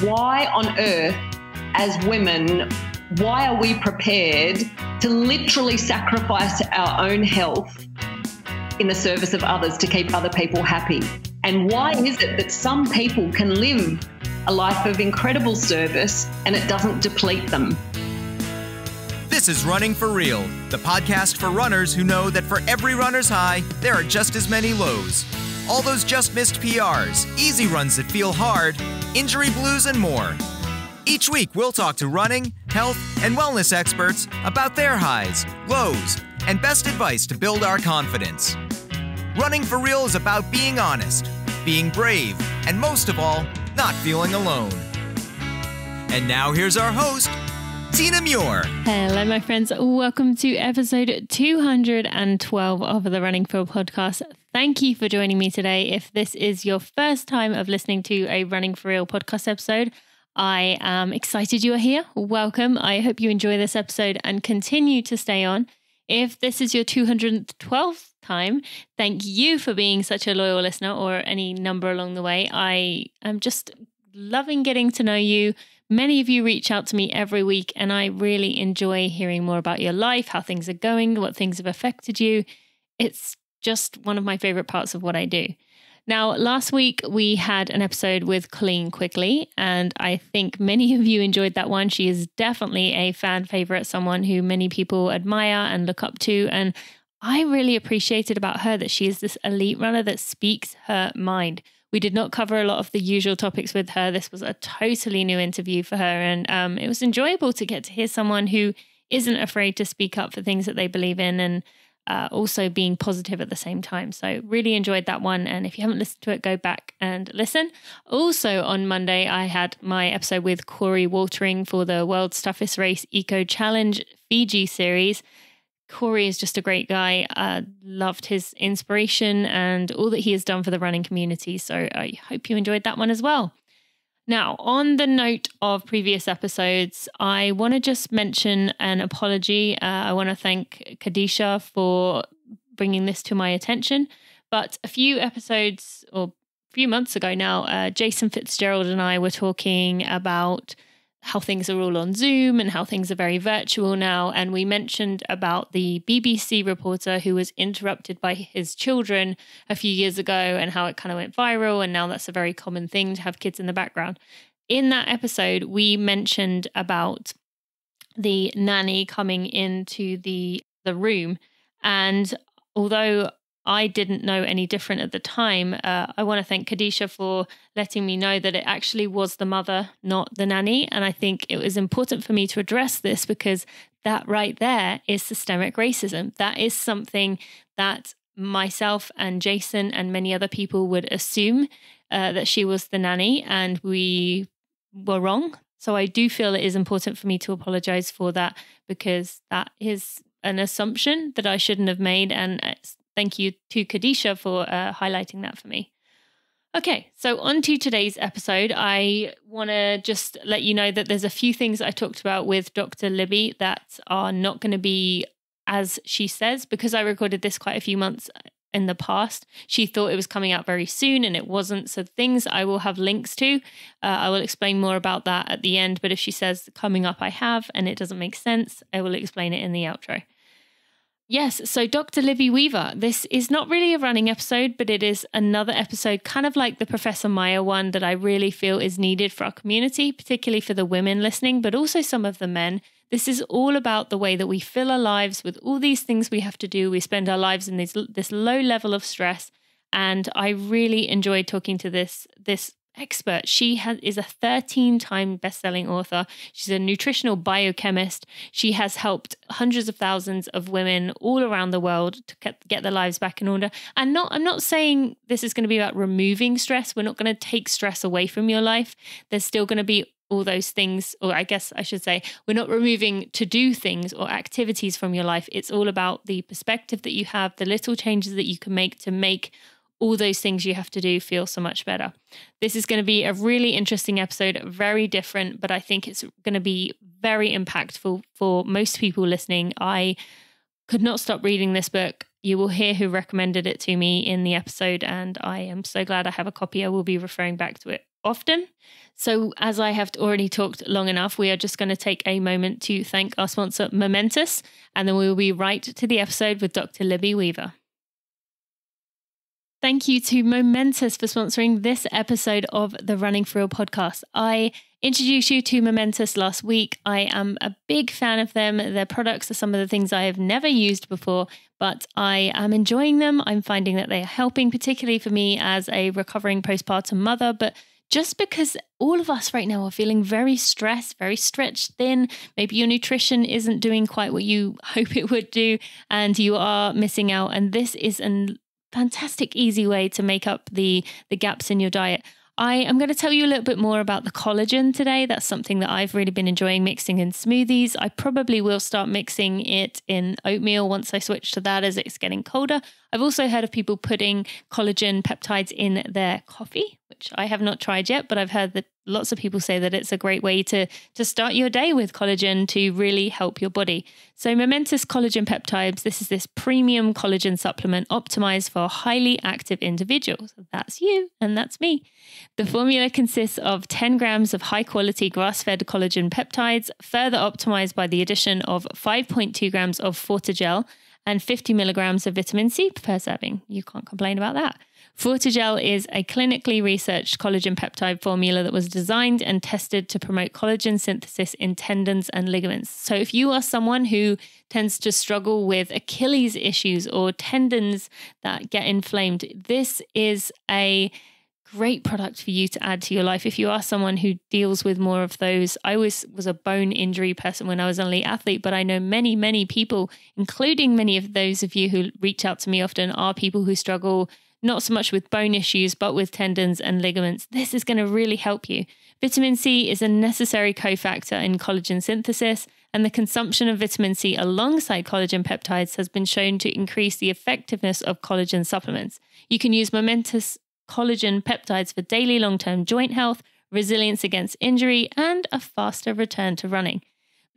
why on earth, as women, why are we prepared to literally sacrifice our own health in the service of others to keep other people happy? And why is it that some people can live a life of incredible service and it doesn't deplete them? This is Running for Real, the podcast for runners who know that for every runner's high, there are just as many lows. All those just missed PRs, easy runs that feel hard, injury blues, and more. Each week, we'll talk to running, health, and wellness experts about their highs, lows, and best advice to build our confidence. Running for Real is about being honest, being brave, and most of all, not feeling alone. And now here's our host, Tina Muir. Hello, my friends. Welcome to episode 212 of the Running for Real podcast. Thank you for joining me today. If this is your first time of listening to a Running for Real podcast episode, I am excited you are here. Welcome. I hope you enjoy this episode and continue to stay on. If this is your 212th time, thank you for being such a loyal listener or any number along the way. I am just loving getting to know you. Many of you reach out to me every week, and I really enjoy hearing more about your life, how things are going, what things have affected you. It's just one of my favorite parts of what I do. Now, last week we had an episode with Colleen Quigley, and I think many of you enjoyed that one. She is definitely a fan favorite, someone who many people admire and look up to. And I really appreciated about her that she is this elite runner that speaks her mind. We did not cover a lot of the usual topics with her. This was a totally new interview for her, and um, it was enjoyable to get to hear someone who isn't afraid to speak up for things that they believe in and uh, also being positive at the same time. So, really enjoyed that one. And if you haven't listened to it, go back and listen. Also, on Monday, I had my episode with Corey Waltering for the World's Toughest Race Eco Challenge Fiji series. Corey is just a great guy. Uh, loved his inspiration and all that he has done for the running community. So, I hope you enjoyed that one as well. Now, on the note of previous episodes, I want to just mention an apology. Uh, I want to thank Kadisha for bringing this to my attention. But a few episodes or a few months ago now, uh, Jason Fitzgerald and I were talking about how things are all on Zoom and how things are very virtual now. And we mentioned about the BBC reporter who was interrupted by his children a few years ago and how it kind of went viral. And now that's a very common thing to have kids in the background. In that episode, we mentioned about the nanny coming into the the room and although I didn't know any different at the time. Uh, I want to thank Kadisha for letting me know that it actually was the mother, not the nanny. And I think it was important for me to address this because that right there is systemic racism. That is something that myself and Jason and many other people would assume uh, that she was the nanny, and we were wrong. So I do feel it is important for me to apologize for that because that is an assumption that I shouldn't have made. And Thank you to Kadisha for uh, highlighting that for me. Okay, so on to today's episode. I want to just let you know that there's a few things I talked about with Dr. Libby that are not going to be as she says, because I recorded this quite a few months in the past. She thought it was coming out very soon and it wasn't. So, things I will have links to. Uh, I will explain more about that at the end. But if she says coming up, I have, and it doesn't make sense, I will explain it in the outro. Yes, so Dr. Libby Weaver. This is not really a running episode, but it is another episode, kind of like the Professor Meyer one, that I really feel is needed for our community, particularly for the women listening, but also some of the men. This is all about the way that we fill our lives with all these things we have to do. We spend our lives in this, this low level of stress. And I really enjoyed talking to this this expert. She has, is a 13 time best-selling author. She's a nutritional biochemist. She has helped hundreds of thousands of women all around the world to get, get their lives back in order. And not I'm not saying this is going to be about removing stress. We're not going to take stress away from your life. There's still going to be all those things, or I guess I should say, we're not removing to do things or activities from your life. It's all about the perspective that you have, the little changes that you can make to make all those things you have to do feel so much better. This is going to be a really interesting episode, very different, but I think it's going to be very impactful for most people listening. I could not stop reading this book. You will hear who recommended it to me in the episode, and I am so glad I have a copy. I will be referring back to it often. So, as I have already talked long enough, we are just going to take a moment to thank our sponsor, Momentous, and then we will be right to the episode with Dr. Libby Weaver. Thank you to Momentous for sponsoring this episode of the Running for Real podcast. I introduced you to Momentous last week. I am a big fan of them. Their products are some of the things I have never used before, but I am enjoying them. I'm finding that they are helping, particularly for me as a recovering postpartum mother, but just because all of us right now are feeling very stressed, very stretched thin. Maybe your nutrition isn't doing quite what you hope it would do, and you are missing out. And this is an fantastic easy way to make up the the gaps in your diet. I am going to tell you a little bit more about the collagen today. That's something that I've really been enjoying mixing in smoothies. I probably will start mixing it in oatmeal once I switch to that as it's getting colder. I've also heard of people putting collagen peptides in their coffee, which I have not tried yet, but I've heard that lots of people say that it's a great way to to start your day with collagen to really help your body. So Momentous collagen peptides, this is this premium collagen supplement optimized for highly active individuals. That's you and that's me. The formula consists of 10 grams of high quality grass-fed collagen peptides, further optimized by the addition of 5.2 grams of Fortigel and 50 milligrams of vitamin C per serving. You can't complain about that. Fortigel is a clinically researched collagen peptide formula that was designed and tested to promote collagen synthesis in tendons and ligaments. So, if you are someone who tends to struggle with Achilles issues or tendons that get inflamed, this is a great product for you to add to your life if you are someone who deals with more of those. I always was a bone injury person when I was an elite athlete, but I know many, many people, including many of those of you who reach out to me often, are people who struggle not so much with bone issues, but with tendons and ligaments. This is going to really help you. Vitamin C is a necessary cofactor in collagen synthesis, and the consumption of vitamin C alongside collagen peptides has been shown to increase the effectiveness of collagen supplements. You can use momentous collagen peptides for daily long term joint health, resilience against injury, and a faster return to running.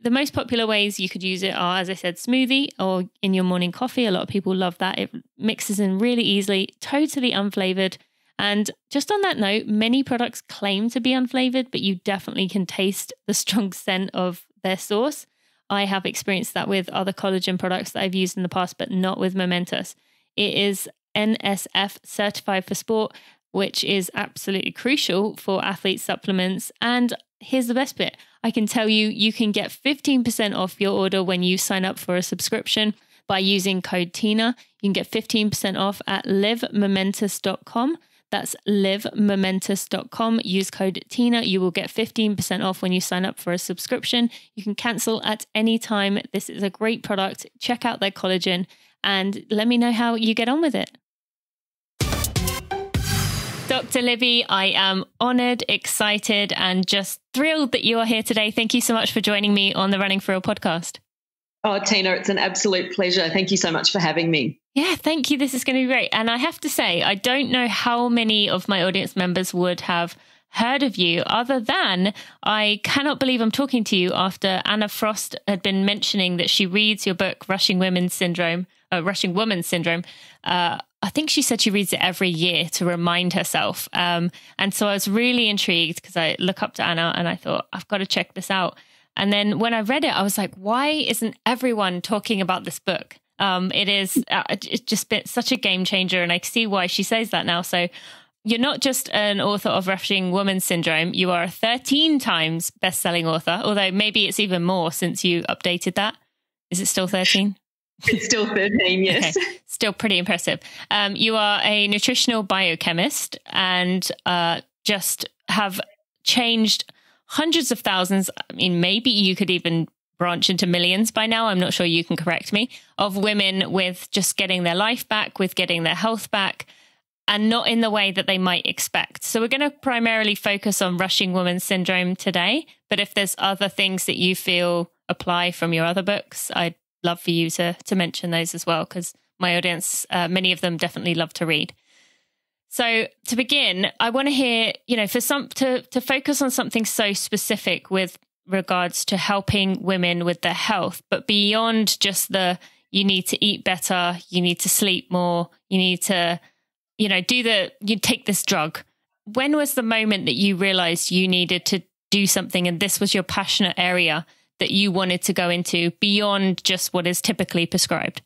The most popular ways you could use it are, as I said, smoothie or in your morning coffee. A lot of people love that. It mixes in really easily, totally unflavored. And just on that note, many products claim to be unflavored, but you definitely can taste the strong scent of their source. I have experienced that with other collagen products that I've used in the past, but not with Momentous. It is NSF certified for sport, which is absolutely crucial for athlete supplements. And here's the best bit I can tell you, you can get 15% off your order when you sign up for a subscription by using code TINA. You can get 15% off at livemomentous.com. That's livemomentous.com. Use code TINA. You will get 15% off when you sign up for a subscription. You can cancel at any time. This is a great product. Check out their collagen and let me know how you get on with it. Dr. Libby, I am honored, excited, and just thrilled that you are here today. Thank you so much for joining me on the Running for Real podcast. Oh, Tina, it's an absolute pleasure. Thank you so much for having me. Yeah, thank you. This is going to be great. And I have to say, I don't know how many of my audience members would have heard of you other than I cannot believe I'm talking to you after Anna Frost had been mentioning that she reads your book, Rushing Women's Syndrome, uh, Rushing Woman Syndrome, uh, I think she said she reads it every year to remind herself. Um, and so I was really intrigued because I look up to Anna and I thought, I've got to check this out. And then when I read it, I was like, why isn't everyone talking about this book? Um, it is, uh, it's just been such a game changer. And I see why she says that now. So you're not just an author of Rushing Woman Syndrome, you are a 13 times best selling author, although maybe it's even more since you updated that. Is it still 13? It's still 13, yes. Okay. Still pretty impressive. Um, you are a nutritional biochemist and uh, just have changed hundreds of thousands. I mean, maybe you could even branch into millions by now. I'm not sure you can correct me of women with just getting their life back, with getting their health back, and not in the way that they might expect. So, we're going to primarily focus on rushing woman syndrome today. But if there's other things that you feel apply from your other books, I'd love for you to to mention those as well because my audience, uh, many of them, definitely love to read. So to begin, I want to hear, you know, for some to to focus on something so specific with regards to helping women with their health, but beyond just the you need to eat better, you need to sleep more, you need to, you know, do the you take this drug. when was the moment that you realized you needed to do something and this was your passionate area that you wanted to go into beyond just what is typically prescribed?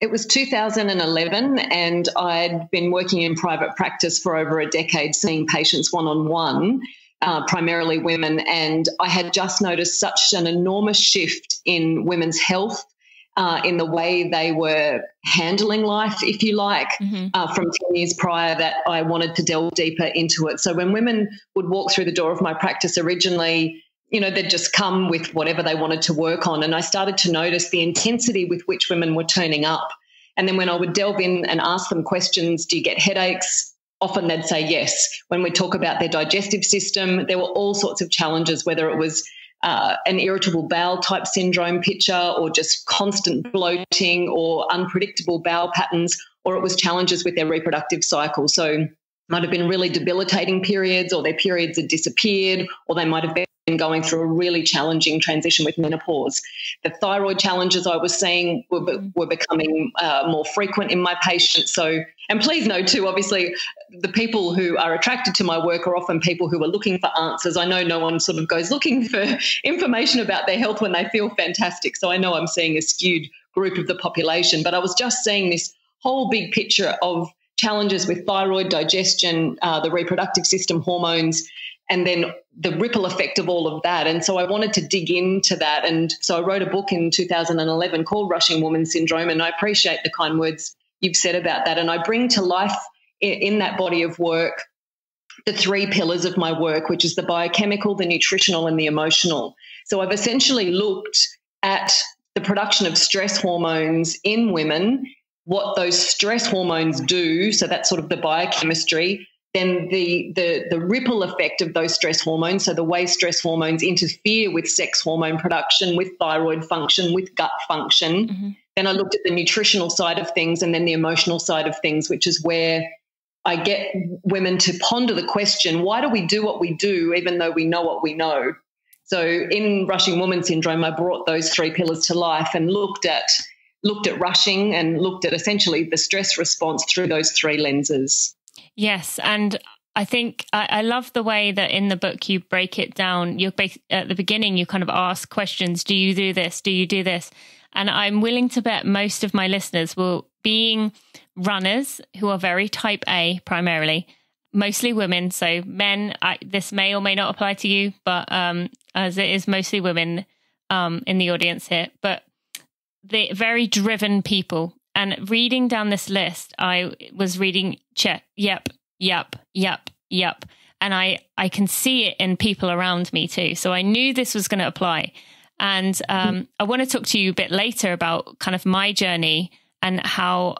It was 2011, and I'd been working in private practice for over a decade, seeing patients one on one, primarily women. And I had just noticed such an enormous shift in women's health. Uh, in the way they were handling life, if you like, mm-hmm. uh, from 10 years prior, that I wanted to delve deeper into it. So, when women would walk through the door of my practice originally, you know, they'd just come with whatever they wanted to work on. And I started to notice the intensity with which women were turning up. And then when I would delve in and ask them questions, do you get headaches? Often they'd say yes. When we talk about their digestive system, there were all sorts of challenges, whether it was uh, an irritable bowel type syndrome picture or just constant bloating or unpredictable bowel patterns, or it was challenges with their reproductive cycle. So might have been really debilitating periods or their periods had disappeared or they might have been going through a really challenging transition with menopause. The thyroid challenges I was seeing were, were becoming uh, more frequent in my patients. So, and please know too, obviously, the people who are attracted to my work are often people who are looking for answers. I know no one sort of goes looking for information about their health when they feel fantastic. So I know I'm seeing a skewed group of the population, but I was just seeing this whole big picture of challenges with thyroid, digestion, uh, the reproductive system, hormones, and then the ripple effect of all of that. And so I wanted to dig into that. And so I wrote a book in 2011 called Rushing Woman Syndrome. And I appreciate the kind words you've said about that. And I bring to life in, that body of work the three pillars of my work, which is the biochemical, the nutritional, and the emotional. So I've essentially looked at the production of stress hormones in women, what those stress hormones do. So that's sort of the biochemistry then the, the, the ripple effect of those stress hormones, so the way stress hormones interfere with sex hormone production, with thyroid function, with gut function. Mm-hmm. Then I looked at the nutritional side of things and then the emotional side of things, which is where I get women to ponder the question why do we do what we do, even though we know what we know? So in Rushing Woman Syndrome, I brought those three pillars to life and looked at looked at rushing and looked at essentially the stress response through those three lenses. Yes, and I think I, I, love the way that in the book you break it down. You at the beginning you kind of ask questions: Do you do this? Do you do this? And I'm willing to bet most of my listeners will, being runners who are very type A primarily, mostly women. So men, I, this may or may not apply to you, but um, as it is mostly women um, in the audience here, but the very driven people and reading down this list, I was reading, check, yep, yep, yep, yep. And I, I can see it in people around me too. So I knew this was going to apply. And um, I want to talk to you a bit later about kind of my journey and how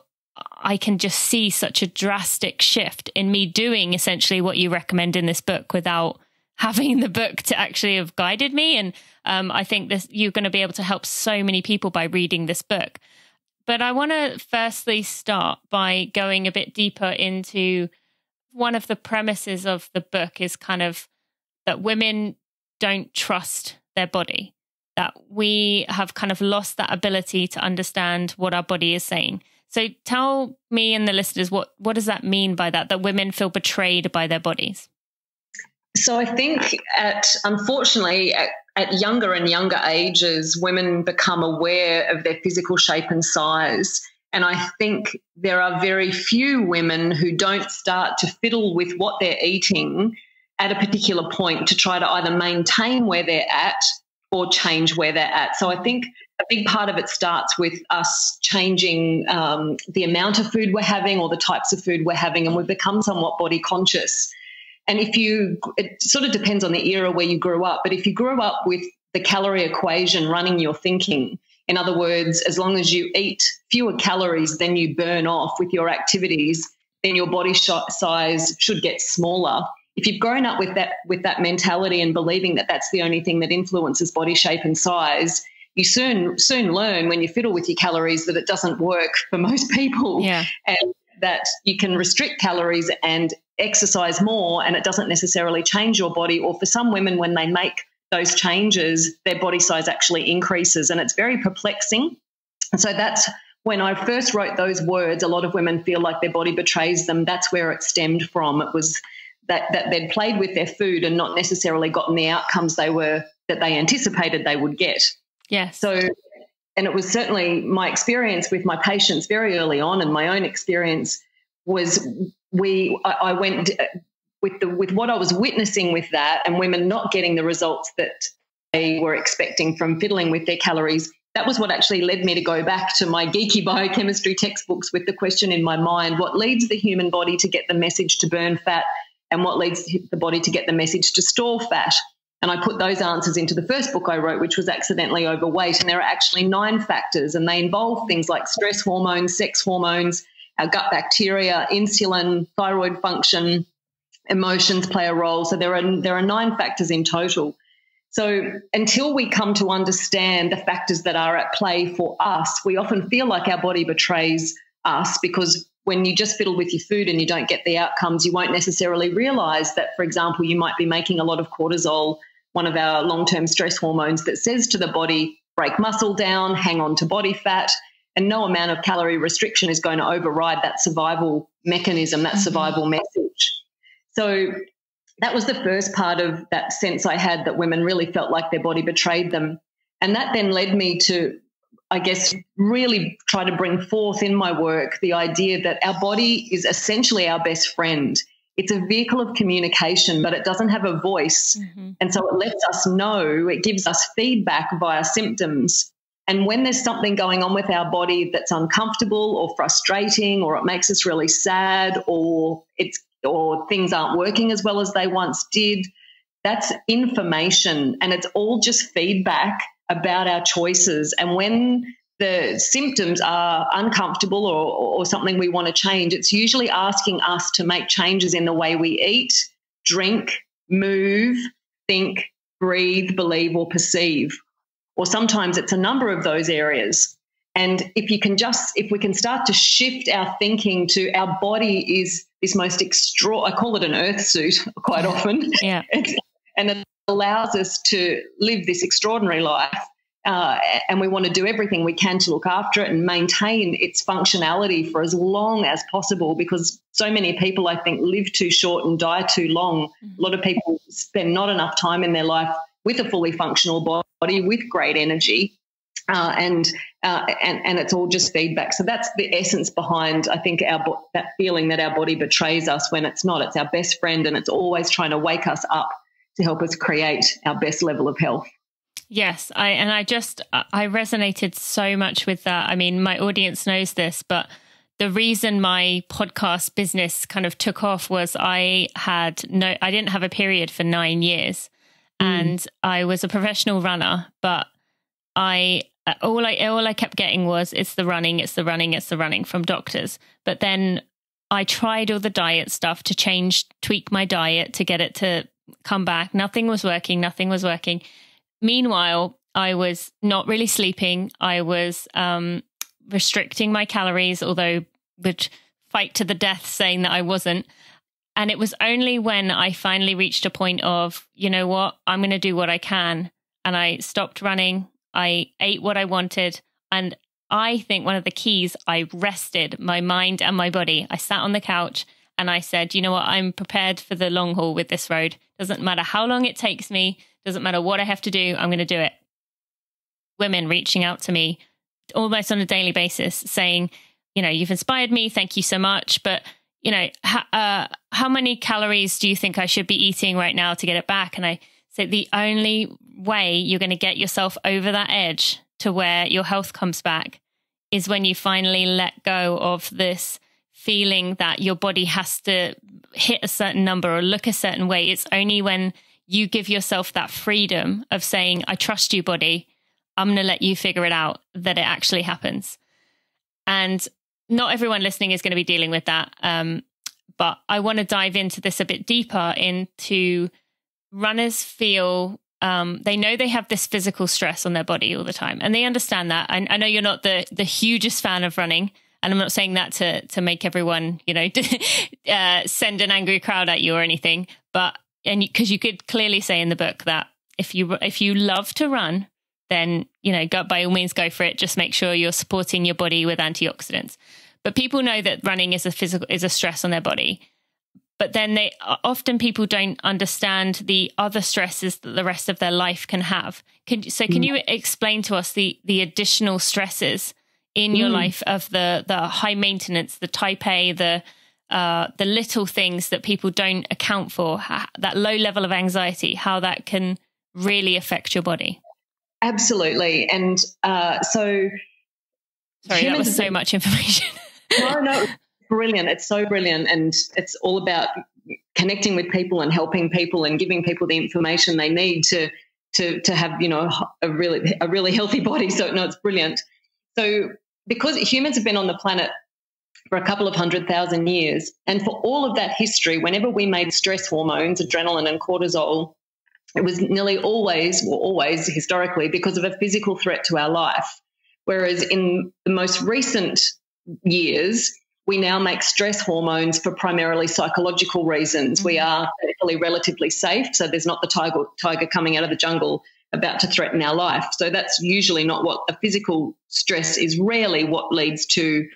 I can just see such a drastic shift in me doing essentially what you recommend in this book without having the book to actually have guided me. And um, I think this you're going to be able to help so many people by reading this book. But I want to firstly start by going a bit deeper into one of the premises of the book is kind of that women don't trust their body, that we have kind of lost that ability to understand what our body is saying. So tell me and the listeners what what does that mean by that that women feel betrayed by their bodies? So I think at unfortunately at at younger and younger ages, women become aware of their physical shape and size. And I think there are very few women who don't start to fiddle with what they're eating at a particular point to try to either maintain where they're at or change where they're at. So I think a big part of it starts with us changing um, the amount of food we're having or the types of food we're having, and we become somewhat body conscious. And if you, it sort of depends on the era where you grew up, but if you grew up with the calorie equation running your thinking, in other words, as long as you eat fewer calories than you burn off with your activities, then your body size should get smaller. If you've grown up with that with that mentality and believing that that's the only thing that influences body shape and size, you soon soon learn when you fiddle with your calories that it doesn't work for most people. Yeah. And that you can restrict calories and exercise more and it doesn't necessarily change your body or for some women when they make those changes their body size actually increases and it's very perplexing and so that's when I first wrote those words, a lot of women feel like their body betrays them. That's where it stemmed from. It was that, that they'd played with their food and not necessarily gotten the outcomes they were that they anticipated they would get. Yes. So, and it was certainly my experience with my patients very early on, and my own experience was we. I, went uh, with the with what I was witnessing with that, and women not getting the results that they were expecting from fiddling with their calories. That was what actually led me to go back to my geeky biochemistry textbooks with the question in my mind: What leads the human body to get the message to burn fat, and what leads the body to get the message to store fat? And I put those answers into the first book I wrote, which was Accidentally Overweight. And there are actually nine factors, and they involve things like stress hormones, sex hormones, our gut bacteria, insulin, thyroid function, emotions play a role. So there are there are nine factors in total. So until we come to understand the factors that are at play for us, we often feel like our body betrays us because when you just fiddle with your food and you don't get the outcomes, you won't necessarily realize that, for example, you might be making a lot of cortisol one of our long term stress hormones that says to the body, break muscle down, hang on to body fat. And no amount of calorie restriction is going to override that survival mechanism, that mm-hmm. survival message. So that was the first part of that sense I had that women really felt like their body betrayed them. And that then led me to, I guess, really try to bring forth in my work the idea that our body is essentially our best friend it's a vehicle of communication, but it doesn't have a voice. Mm-hmm. And so it lets us know, it gives us feedback via symptoms. And when there's something going on with our body that's uncomfortable or frustrating, or it makes us really sad, or it's or things aren't working as well as they once did, that's information and it's all just feedback about our choices. And when the symptoms are uncomfortable or, or something we want to change, it's usually asking us to make changes in the way we eat, drink, move, think, breathe, believe, or perceive. Or sometimes it's a number of those areas. And if you can just, if we can start to shift our thinking to our body is this most extra, I call it an earth suit quite often. Yeah. and it allows us to live this extraordinary life uh, and we want to do everything we can to look after it and maintain its functionality for as long as possible because so many people, I think, live too short and die too long. Mm-hmm. A lot of people spend not enough time in their life with a fully functional body, with great energy. Uh, and uh, and and it's all just feedback. So that's the essence behind, I think, our that feeling that our body betrays us when it's not. It's our best friend, and it's always trying to wake us up to help us create our best level of health. Yes, I and I just I resonated so much with that. I mean, my audience knows this, but the reason my podcast business kind of took off was I had no I didn't have a period for 9 years mm. and I was a professional runner, but I all I all I kept getting was it's the running, it's the running, it's the running from doctors. But then I tried all the diet stuff to change tweak my diet to get it to come back. Nothing was working, nothing was working. Meanwhile, I was not really sleeping. I was um, restricting my calories, although would fight to the death saying that I wasn't. And it was only when I finally reached a point of, you know what, I'm going to do what I can. And I stopped running. I ate what I wanted. And I think one of the keys, I rested my mind and my body. I sat on the couch and I said, you know what, I'm prepared for the long haul with this road. Doesn't matter how long it takes me, doesn't matter what I have to do, I'm going to do it. Women reaching out to me almost on a daily basis saying, you know, you've inspired me. Thank you so much. But, you know, uh, how many calories do you think I should be eating right now to get it back? And I say the only way you're going to get yourself over that edge to where your health comes back is when you finally let go of this feeling that your body has to hit a certain number or look a certain way. It's only when you give yourself that freedom of saying, I trust you, body. I'm going to let you figure it out that it actually happens. And not everyone listening is going to be dealing with that. Um, but I want to dive into this a bit deeper into runners feel um, they know they have this physical stress on their body all the time, and they understand that. I, I know you're not the the hugest fan of running, and I'm not saying that to to make everyone you know uh, send an angry crowd at you or anything, but and because you could clearly say in the book that if you if you love to run, then you know go by all means go for it. Just make sure you're supporting your body with antioxidants. But people know that running is a physical is a stress on their body. but then they often people don't understand the other stresses that the rest of their life can have. Can, so, can mm. you explain to us the the additional stresses in your mm. life of the the high maintenance, the type A, the uh, the little things that people don't account for, that low level of anxiety, how that can really affect your body? Absolutely, and uh, so. Sorry, that was so much information. no, no, brilliant. It's so brilliant. And it's all about connecting with people and helping people and giving people the information they need to to to have, you know, a really a really healthy body. So no, it's brilliant. So because humans have been on the planet for a couple of hundred thousand years, and for all of that history, whenever we made stress hormones, adrenaline and cortisol, it was nearly always, or always historically, because of a physical threat to our life. Whereas in the most recent years, we now make stress hormones for primarily psychological reasons. Mm-hmm. We are actually relatively safe, so there's not the tiger, tiger coming out of the jungle about to threaten our life. So that's usually not what a physical stress is, rarely what leads to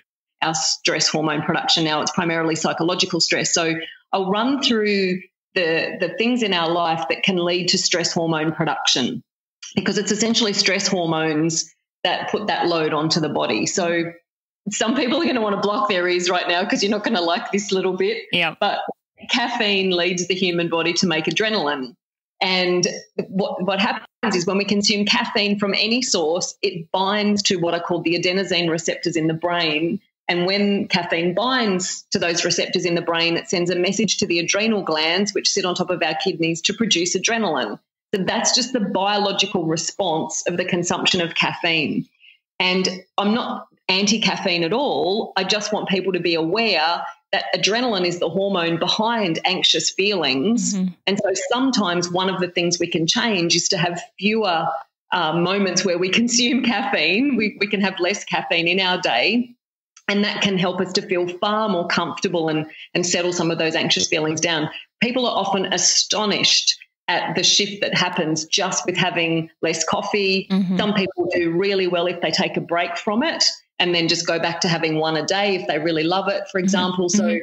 our stress hormone production. Now it's primarily psychological stress. So I'll run through the, the things in our life that can lead to stress hormone production because it's essentially stress hormones that put that load onto the body. So some people are going to want to block their ears right now because you're not going to like this little bit. Yeah. But caffeine leads the human body to make adrenaline. And what, what happens is when we consume caffeine from any source, it binds to what are called the adenosine receptors in the brain. And when caffeine binds to those receptors in the brain, it sends a message to the adrenal glands, which sit on top of our kidneys, to produce adrenaline. So that's just the biological response of the consumption of caffeine. And I'm not anti caffeine at all. I just want people to be aware that adrenaline is the hormone behind anxious feelings. Mm-hmm. And so sometimes one of the things we can change is to have fewer uh, moments where we consume caffeine. We, we can have less caffeine in our day. And that can help us to feel far more comfortable and, and settle some of those anxious feelings down. People are often astonished at the shift that happens just with having less coffee. Mm-hmm. Some people do really well if they take a break from it and then just go back to having one a day if they really love it, for mm-hmm. example. Mm-hmm. So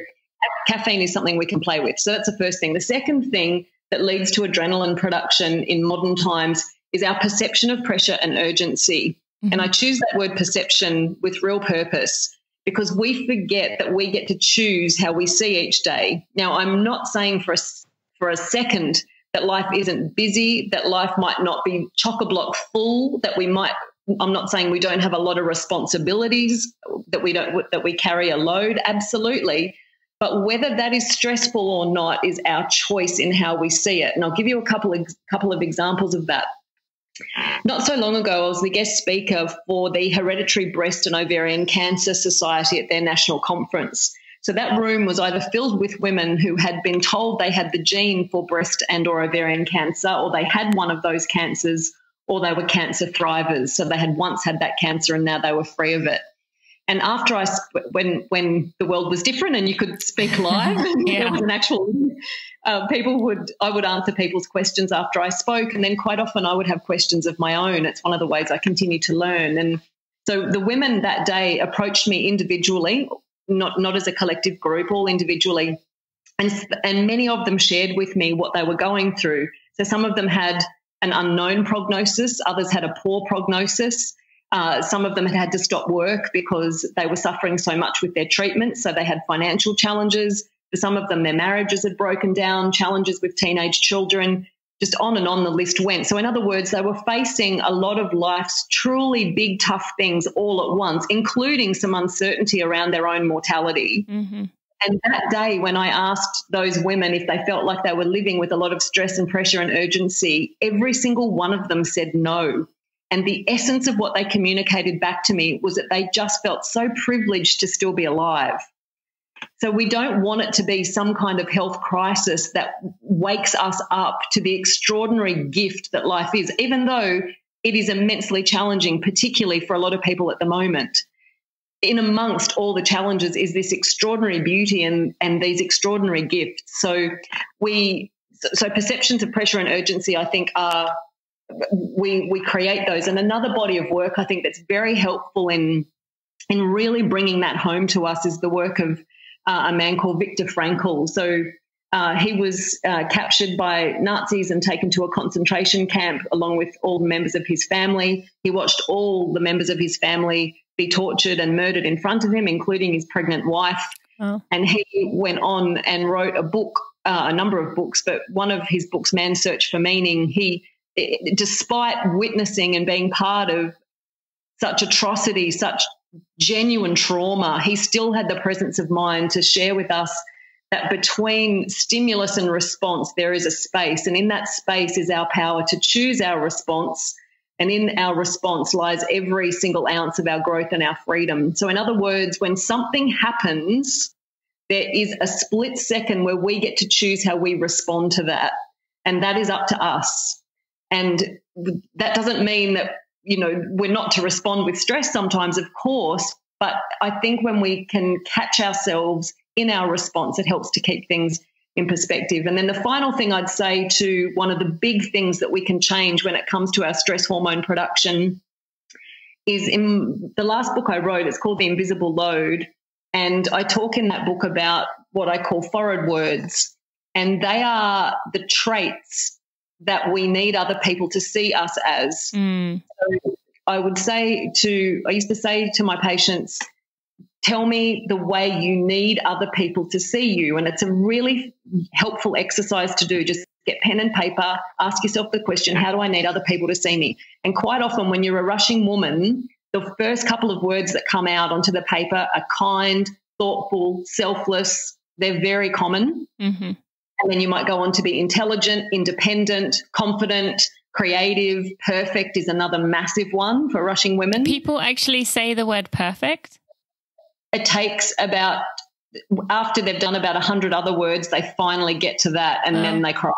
caffeine is something we can play with. So that's the first thing. The second thing that leads to adrenaline production in modern times is our perception of pressure and urgency. Mm-hmm. And I choose that word perception with real purpose because we forget that we get to choose how we see each day. Now, I'm not saying for a, for a second that life isn't busy, that life might not be chock a block full, that we might I'm not saying we don't have a lot of responsibilities that we don't that we carry a load absolutely. But whether that is stressful or not is our choice in how we see it. And I'll give you a couple of couple of examples of that not so long ago I was the guest speaker for the Hereditary Breast and Ovarian Cancer Society at their national conference so that room was either filled with women who had been told they had the gene for breast and or ovarian cancer or they had one of those cancers or they were cancer thrivers. So they had once had that cancer and now they were free of it. And after I, when when the world was different and you could speak live, yeah. there was an actual, uh, people would I would answer people's questions after I spoke, and then quite often I would have questions of my own. It's one of the ways I continue to learn. And so the women that day approached me individually, not not as a collective group, all individually, and and many of them shared with me what they were going through. So some of them had an unknown prognosis, others had a poor prognosis. Uh, some of them had had to stop work because they were suffering so much with their treatment. So they had financial challenges. For some of them, their marriages had broken down, challenges with teenage children, just on and on the list went. So, in other words, they were facing a lot of life's truly big, tough things all at once, including some uncertainty around their own mortality. Mm-hmm. And that day, when I asked those women if they felt like they were living with a lot of stress and pressure and urgency, every single one of them said no. And the essence of what they communicated back to me was that they just felt so privileged to still be alive. So we don't want it to be some kind of health crisis that wakes us up to the extraordinary gift that life is, even though it is immensely challenging, particularly for a lot of people at the moment in amongst all the challenges is this extraordinary beauty and and these extraordinary gifts. So we so perceptions of pressure and urgency, I think, are we we create those. And another body of work I think that's very helpful in in really bringing that home to us is the work of uh, a man called Viktor Frankl. So Uh, he was uh, captured by Nazis and taken to a concentration camp along with all the members of his family. He watched all the members of his family be tortured and murdered in front of him, including his pregnant wife. Oh. And he went on and wrote a book, uh, a number of books, but one of his books, Man's Search for Meaning, he, despite witnessing and being part of such atrocity, such genuine trauma, he still had the presence of mind to share with us that between stimulus and response, there is a space. And in that space is our power to choose our response. And in our response lies every single ounce of our growth and our freedom. So, in other words, when something happens, there is a split second where we get to choose how we respond to that. And that is up to us. And that doesn't mean that, you know, we're not to respond with stress sometimes, of course. But I think when we can catch ourselves in our response, it helps to keep things in perspective. And then the final thing I'd say to one of the big things that we can change when it comes to our stress hormone production is in the last book I wrote, it's called The Invisible Load. And I talk in that book about what I call forward words. And they are the traits that we need other people to see us as. Mm. So I would say to, I used to say to my patients, tell me the way you need other people to see you. And it's a really helpful exercise to do. Just get pen and paper, ask yourself the question, how do I need other people to see me? And quite often, when you're a rushing woman, the first couple of words that come out onto the paper are kind, thoughtful, selfless. They're very common. Mm-hmm. And then you might go on to be intelligent, independent, confident, creative, perfect is another massive one for rushing women. People actually say the word perfect it takes about after they've done about a hundred other words, they finally get to that, and oh. then they cry,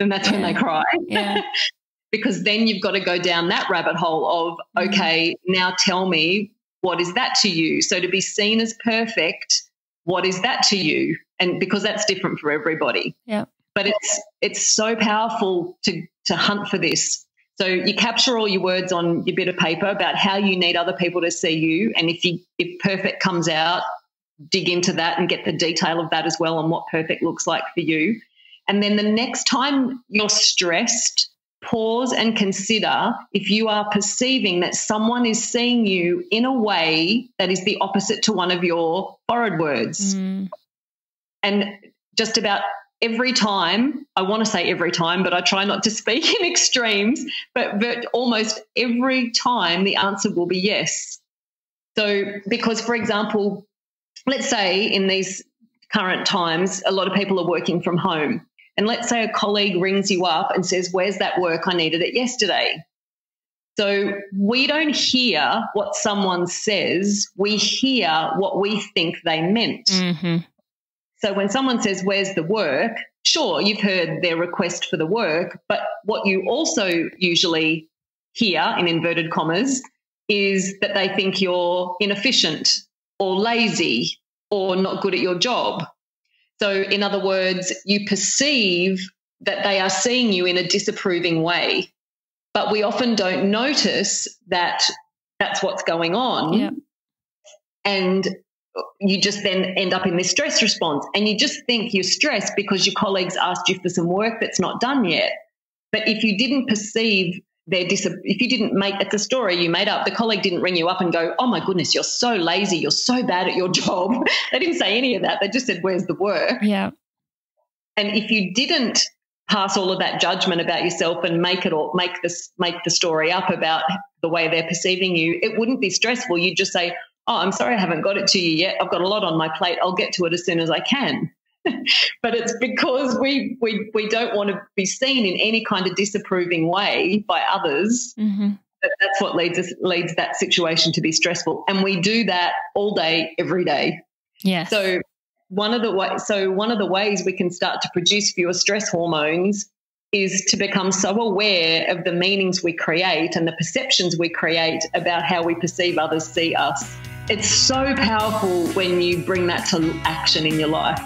and that's yeah. when they cry. Yeah. because then you've got to go down that rabbit hole of mm-hmm. okay, now tell me what is that to you? So to be seen as perfect, what is that to you? And because that's different for everybody. Yeah. But it's it's so powerful to to hunt for this so you capture all your words on your bit of paper about how you need other people to see you, and if you if perfect comes out, dig into that and get the detail of that as well and what perfect looks like for you. And then the next time you're stressed, pause and consider if you are perceiving that someone is seeing you in a way that is the opposite to one of your borrowed words. Mm. And just about every time, I want to say every time, but I try not to speak in extremes, but, almost every time the answer will be yes. So, because for example, let's say in these current times, a lot of people are working from home. And let's say a colleague rings you up and says, Where's that work? I needed it yesterday. So we don't hear what someone says, we hear what we think they meant. Mm-hmm. So when someone says, Where's the work? Sure, you've heard their request for the work, but what you also usually hear in inverted commas is that they think you're inefficient or lazy or not good at your job. So, in other words, you perceive that they are seeing you in a disapproving way, but we often don't notice that that's what's going on. Yeah. And you just then end up in this stress response and you just think you're stressed because your colleagues asked you for some work that's not done yet. But if you didn't perceive their dis- if you didn't make it's a story you made up, the colleague didn't ring you up and go, "Oh my goodness, you're so lazy, you're so bad at your job." they didn't say any of that. They just said, "Where's the work?" Yeah. And if you didn't pass all of that judgment about yourself and make it all make this make the story up about the way they're perceiving you, it wouldn't be stressful. You'd just say, oh, I'm sorry I haven't got it to you yet. I've got a lot on my plate. I'll get to it as soon as I can. but it's because we, we, we don't want to be seen in any kind of disapproving way by others. Mm-hmm. That that's what leads us leads that situation to be stressful, and we do that all day, every day. Yeah. So one of the way, so one of the ways we can start to produce fewer stress hormones is to become so aware of the meanings we create and the perceptions we create about how we perceive others see us. It's so powerful when you bring that to action in your life.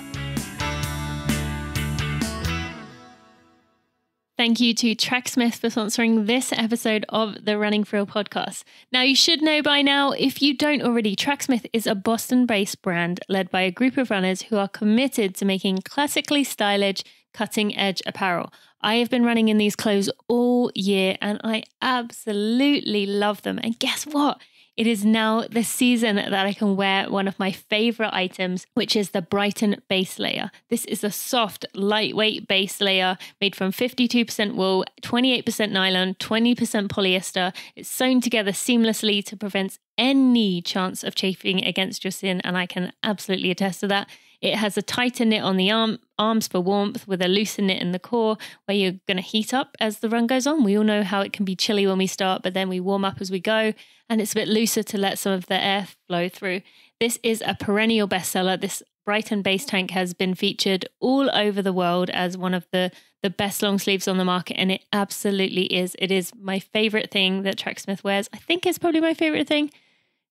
Thank you to Tracksmith for sponsoring this episode of the Running Real podcast. Now, you should know by now, if you don't already, Tracksmith is a Boston based brand led by a group of runners who are committed to making classically stylish, cutting edge apparel. I have been running in these clothes all year and I absolutely love them. And guess what? It is now the season that I can wear one of my favorite items, which is the Brighton base layer. This is a soft, lightweight base layer made from 52% wool, 28% nylon, 20% polyester. It's sewn together seamlessly to prevent any chance of chafing against your skin, and I can absolutely attest to that. It has a tighter knit on the arm, arms for warmth with a looser knit in the core where you're going to heat up as the run goes on. We all know how it can be chilly when we start, but then we warm up as we go and it's a bit looser to let some of the air flow through. This is a perennial bestseller. This Brighton base tank has been featured all over the world as one of the the best long sleeves on the market and it absolutely is. It is my favorite thing that Tracksmith wears. I think it's probably my favorite thing.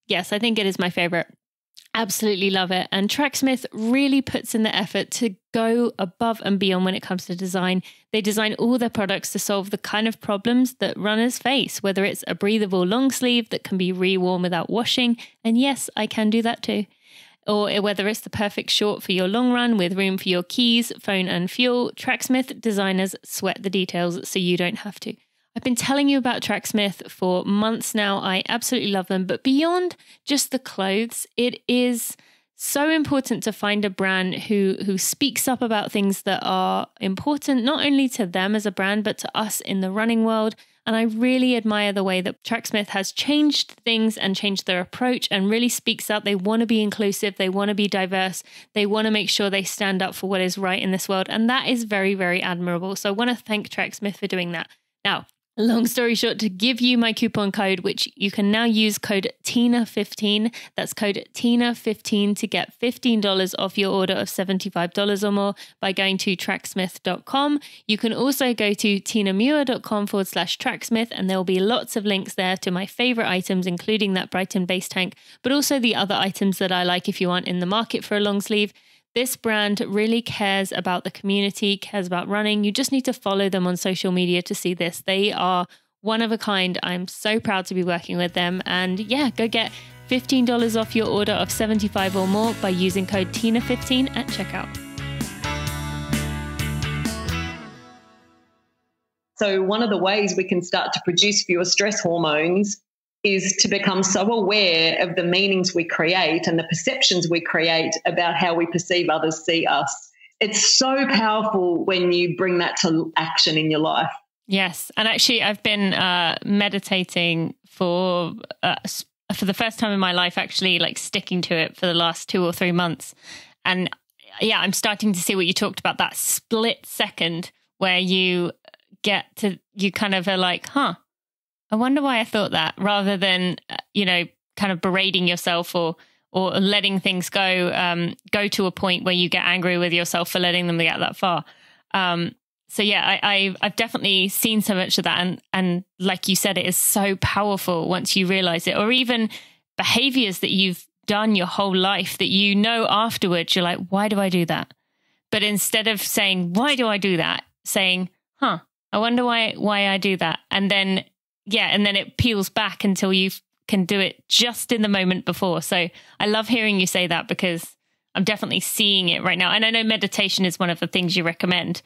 Yes, I think it is my favorite. Absolutely love it. And Tracksmith really puts in the effort to go above and beyond when it comes to design. They design all their products to solve the kind of problems that runners face, whether it's a breathable long sleeve that can be reworn without washing. And yes, I can do that too. Or whether it's the perfect short for your long run with room for your keys, phone, and fuel, Tracksmith designers sweat the details so you don't have to. I've been telling you about Tracksmith for months now. I absolutely love them. But beyond just the clothes, it is so important to find a brand who who speaks up about things that are important not only to them as a brand but to us in the running world and I really admire the way that Tracksmith has changed things and changed their approach and really speaks up. They want to be inclusive, they want to be diverse, they want to make sure they stand up for what is right in this world. And that is very, very admirable. So I want to thank Tracksmith for doing that. Now, Long story short, to give you my coupon code, which you can now use code TINA15, that's code TINA15 to get $15 off your order of $75 or more by going to tracksmith.com. You can also go to tinamuir.com forward slash tracksmith, and there will be lots of links there to my favorite items, including that Brighton base tank, but also the other items that I like if you aren't in the market for a long sleeve. This brand really cares about the community, cares about running. You just need to follow them on social media to see this. They are one of a kind. I'm so proud to be working with them. And yeah, go get $15 off your order of 75 or more by using code TINA15 at checkout. So, one of the ways we can start to produce fewer stress hormones is to become so aware of the meanings we create and the perceptions we create about how we perceive others see us. It's so powerful when you bring that to action in your life. Yes, and actually, I've been uh, meditating for uh, for the first time in my life. Actually, like sticking to it for the last two or three months, and yeah, I'm starting to see what you talked about. That split second where you get to you kind of are like, huh, I wonder why I thought that rather than, uh, you know, kind of berating yourself or or letting things go um, go to a point where you get angry with yourself for letting them get that far. Um, so yeah, I, have definitely seen so much of that, and and like you said, it is so powerful once you realize it, or even behaviors that you've done your whole life that you know afterwards, you're like, why do I do that? But instead of saying why do I do that, saying, huh, I wonder why why I do that, and then yeah, and then it peels back until you can do it just in the moment before. So I love hearing you say that because I'm definitely seeing it right now. And I know meditation is one of the things you recommend,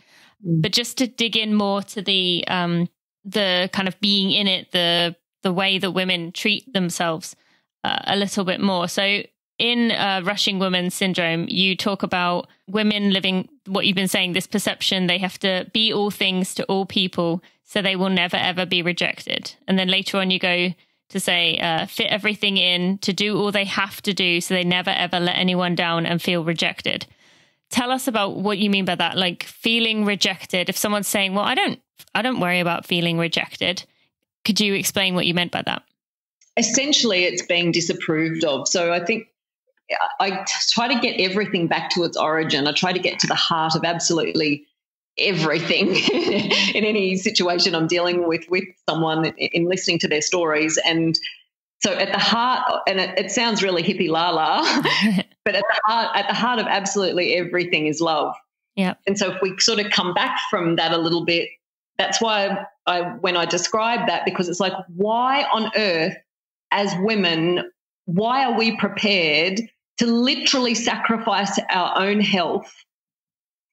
mm. but just to dig in more to the um, the kind of being in it, the the way that women treat themselves uh, a little bit more. So in uh, Rushing Women Syndrome, you talk about women living what you've been saying this perception they have to be all things to all people so they will never ever be rejected. And then later on, you go to say, uh, fit everything in to do all they have to do so they never ever let anyone down and feel rejected. Tell us about what you mean by that, like feeling rejected. If someone's saying, well, I don't, I don't worry about feeling rejected. Could you explain what you meant by that? Essentially, it's being disapproved of. So I think I try to get everything back to its origin. I try to get to the heart of absolutely everything in any situation I'm dealing with with someone in listening to their stories. And so at the heart, and it, it sounds really hippie la la, but at the heart, at the heart of absolutely everything is love. Yeah. And so if we sort of come back from that a little bit, that's why I when I describe that because it's like why on earth as women why are we prepared to literally sacrifice our own health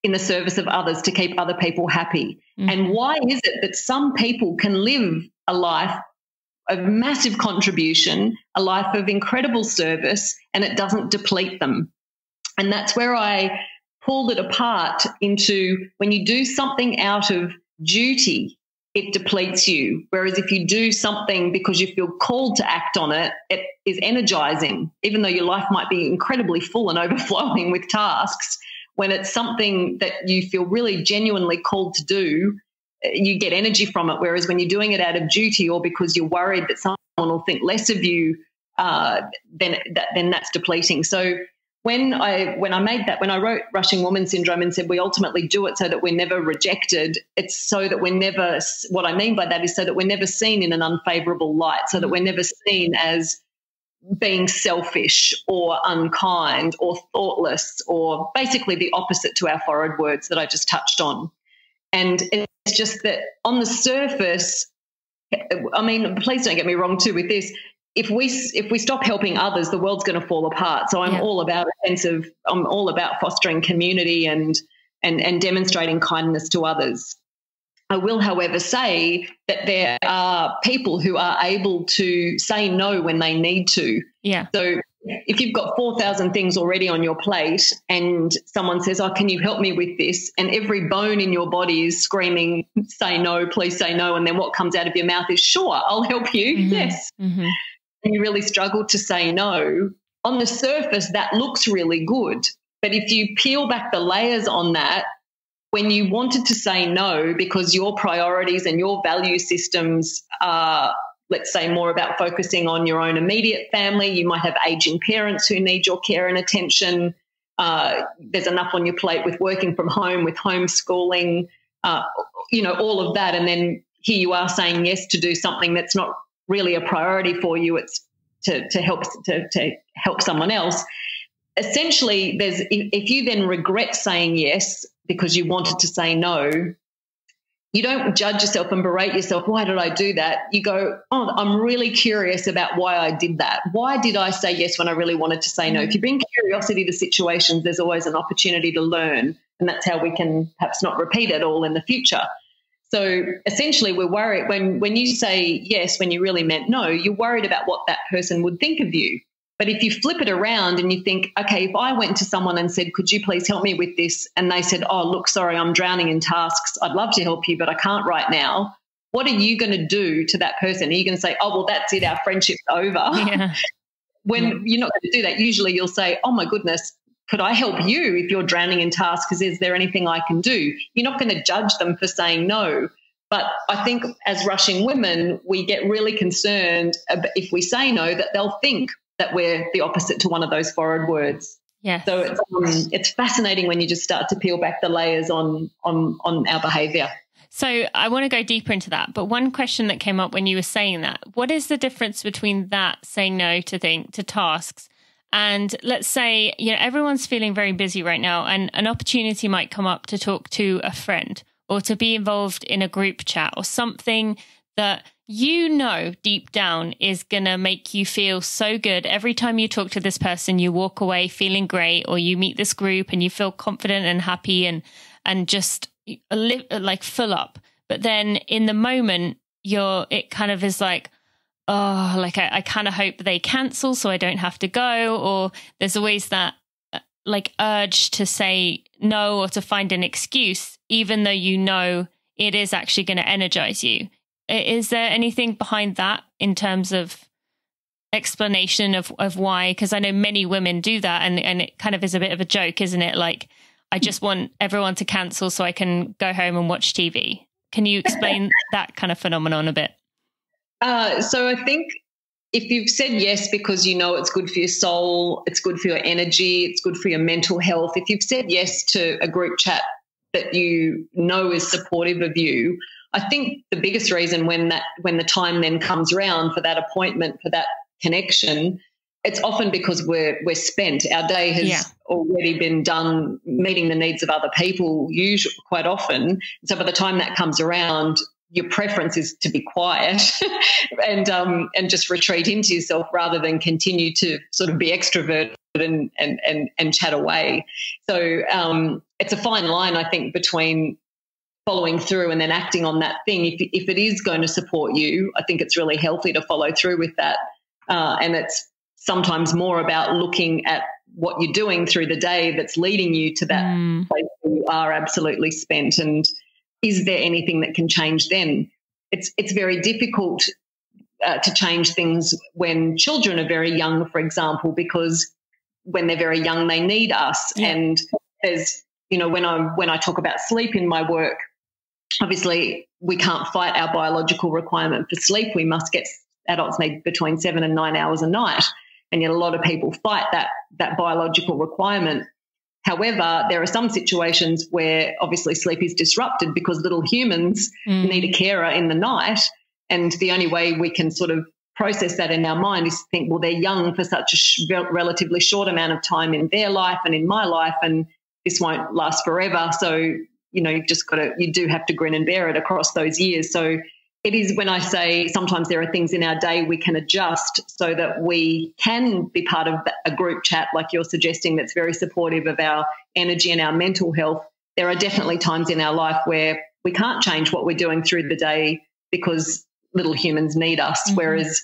in the service of others to keep other people happy? Mm-hmm. And why is it that some people can live a life of massive contribution, a life of incredible service, and it doesn't deplete them? And that's where I pulled it apart into when you do something out of duty, it depletes you. Whereas if you do something because you feel called to act on it, it is energizing, even though your life might be incredibly full and overflowing with tasks. When it's something that you feel really genuinely called to do, you get energy from it. Whereas when you're doing it out of duty or because you're worried that someone will think less of you, uh, then that, then that's depleting. So when I when I made that when I wrote Rushing Woman Syndrome and said we ultimately do it so that we're never rejected, it's so that we're never. What I mean by that is so that we're never seen in an unfavorable light, so that we're never seen as being selfish or unkind or thoughtless or basically the opposite to our forward words that I just touched on. And it's just that on the surface, I mean, please don't get me wrong too with this if we if we stop helping others, the world's going to fall apart. So I'm yeah. all about a sense of I'm all about fostering community and and and demonstrating kindness to others. I will, however, say that there are people who are able to say no when they need to. Yeah. So if you've got 4,000 things already on your plate and someone says, Oh, can you help me with this? And every bone in your body is screaming, Say no, please say no. And then what comes out of your mouth is, Sure, I'll help you. Mm-hmm. Yes. Mm-hmm and you really struggle to say no, on the surface, that looks really good. But if you peel back the layers on that, when you wanted to say no because your priorities and your value systems are, let's say, more about focusing on your own immediate family, you might have aging parents who need your care and attention. Uh, there's enough on your plate with working from home, with homeschooling, uh, you know, all of that. And then here you are saying yes to do something that's not really a priority for you. It's to, to help to, to help someone else. Essentially, there's if you then regret saying yes because you wanted to say no, you don't judge yourself and berate yourself. Why did I do that? You go, oh, I'm really curious about why I did that. Why did I say yes when I really wanted to say no? If you bring curiosity to situations, there's always an opportunity to learn. And that's how we can perhaps not repeat it all in the future. So essentially, we're worried when, when you say yes, when you really meant no, you're worried about what that person would think of you. But if you flip it around and you think, okay, if I went to someone and said, could you please help me with this? And they said, oh, look, sorry, I'm drowning in tasks. I'd love to help you, but I can't right now. What are you going to do to that person? Are you going to say, oh, well, that's it, our friendship's over? Yeah. when yeah. you're not going to do that, usually you'll say, oh my goodness, could I help you if you're drowning in tasks? Is there anything I can do? You're not going to judge them for saying no. But I think as rushing women, we get really concerned if we say no that they'll think that we're the opposite to one of those forward words. Yeah. So it's um, it's fascinating when you just start to peel back the layers on on on our behaviour. So I want to go deeper into that. But one question that came up when you were saying that, what is the difference between that saying no to think to tasks and let's say, you know, everyone's feeling very busy right now, and an opportunity might come up to talk to a friend or to be involved in a group chat or something that you know deep down is going to make you feel so good. Every time you talk to this person, you walk away feeling great, or you meet this group and you feel confident and happy and, and just like full up. But then in the moment, you're, it kind of is like, oh, like I, I kind of hope they cancel so I don't have to go. Or there's always that uh, like urge to say no or to find an excuse, even though you know it is actually going to energize you. Is there anything behind that in terms of explanation of, of why? Because I know many women do that and, and it kind of is a bit of a joke, isn't it? Like, I just want everyone to cancel so I can go home and watch TV. Can you explain that kind of phenomenon a bit? Uh, so I think if you've said yes because you know it's good for your soul, it's good for your energy, it's good for your mental health, if you've said yes to a group chat that you know is supportive of you, I think the biggest reason when that when the time then comes around for that appointment for that connection it's often because we're we're spent. Our day has Yeah. already been done meeting the needs of other people, usually quite often. So by the time that comes around, your preference is to be quiet and um, and just retreat into yourself rather than continue to sort of be extroverted and and and, and chat away. So um, it's a fine line, I think, between following through and then acting on that thing. If if it is going to support you, I think it's really healthy to follow through with that. Uh, and it's sometimes more about looking at what you're doing through the day that's leading you to that Mm, place where you are absolutely spent and is there anything that can change then it's it's very difficult uh, to change things when children are very young for example because when they're very young they need us Yeah. and there's you know when i when i talk about sleep in my work obviously we can't fight our biological requirement for sleep we must get adults need between 7 and 9 hours a night and yet a lot of people fight that that biological requirement However, there are some situations where obviously sleep is disrupted because little humans mm, need a carer in the night. And the only way we can sort of process that in our mind is to think, well, they're young for such a sh- relatively short amount of time in their life and in my life, and this won't last forever. So, you know, you've just got to, you do have to grin and bear it across those years. So, it is when I say sometimes there are things in our day we can adjust so that we can be part of a group chat like you're suggesting that's very supportive of our energy and our mental health. There are definitely times in our life where we can't change what we're doing through the day because little humans need us. Mhm. Whereas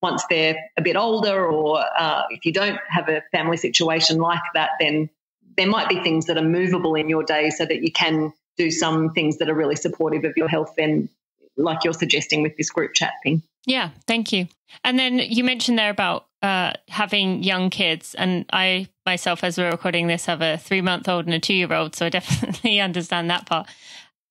once they're a bit older or uh, if you don't have a family situation like that, then there might be things that are movable in your day so that you can do some things that are really supportive of your health then like you're suggesting with this group chat thing. Yeah, thank you. And then you mentioned there about uh, having young kids, and I myself, as we're recording this, have a three month old and a two year old, so I definitely understand that part.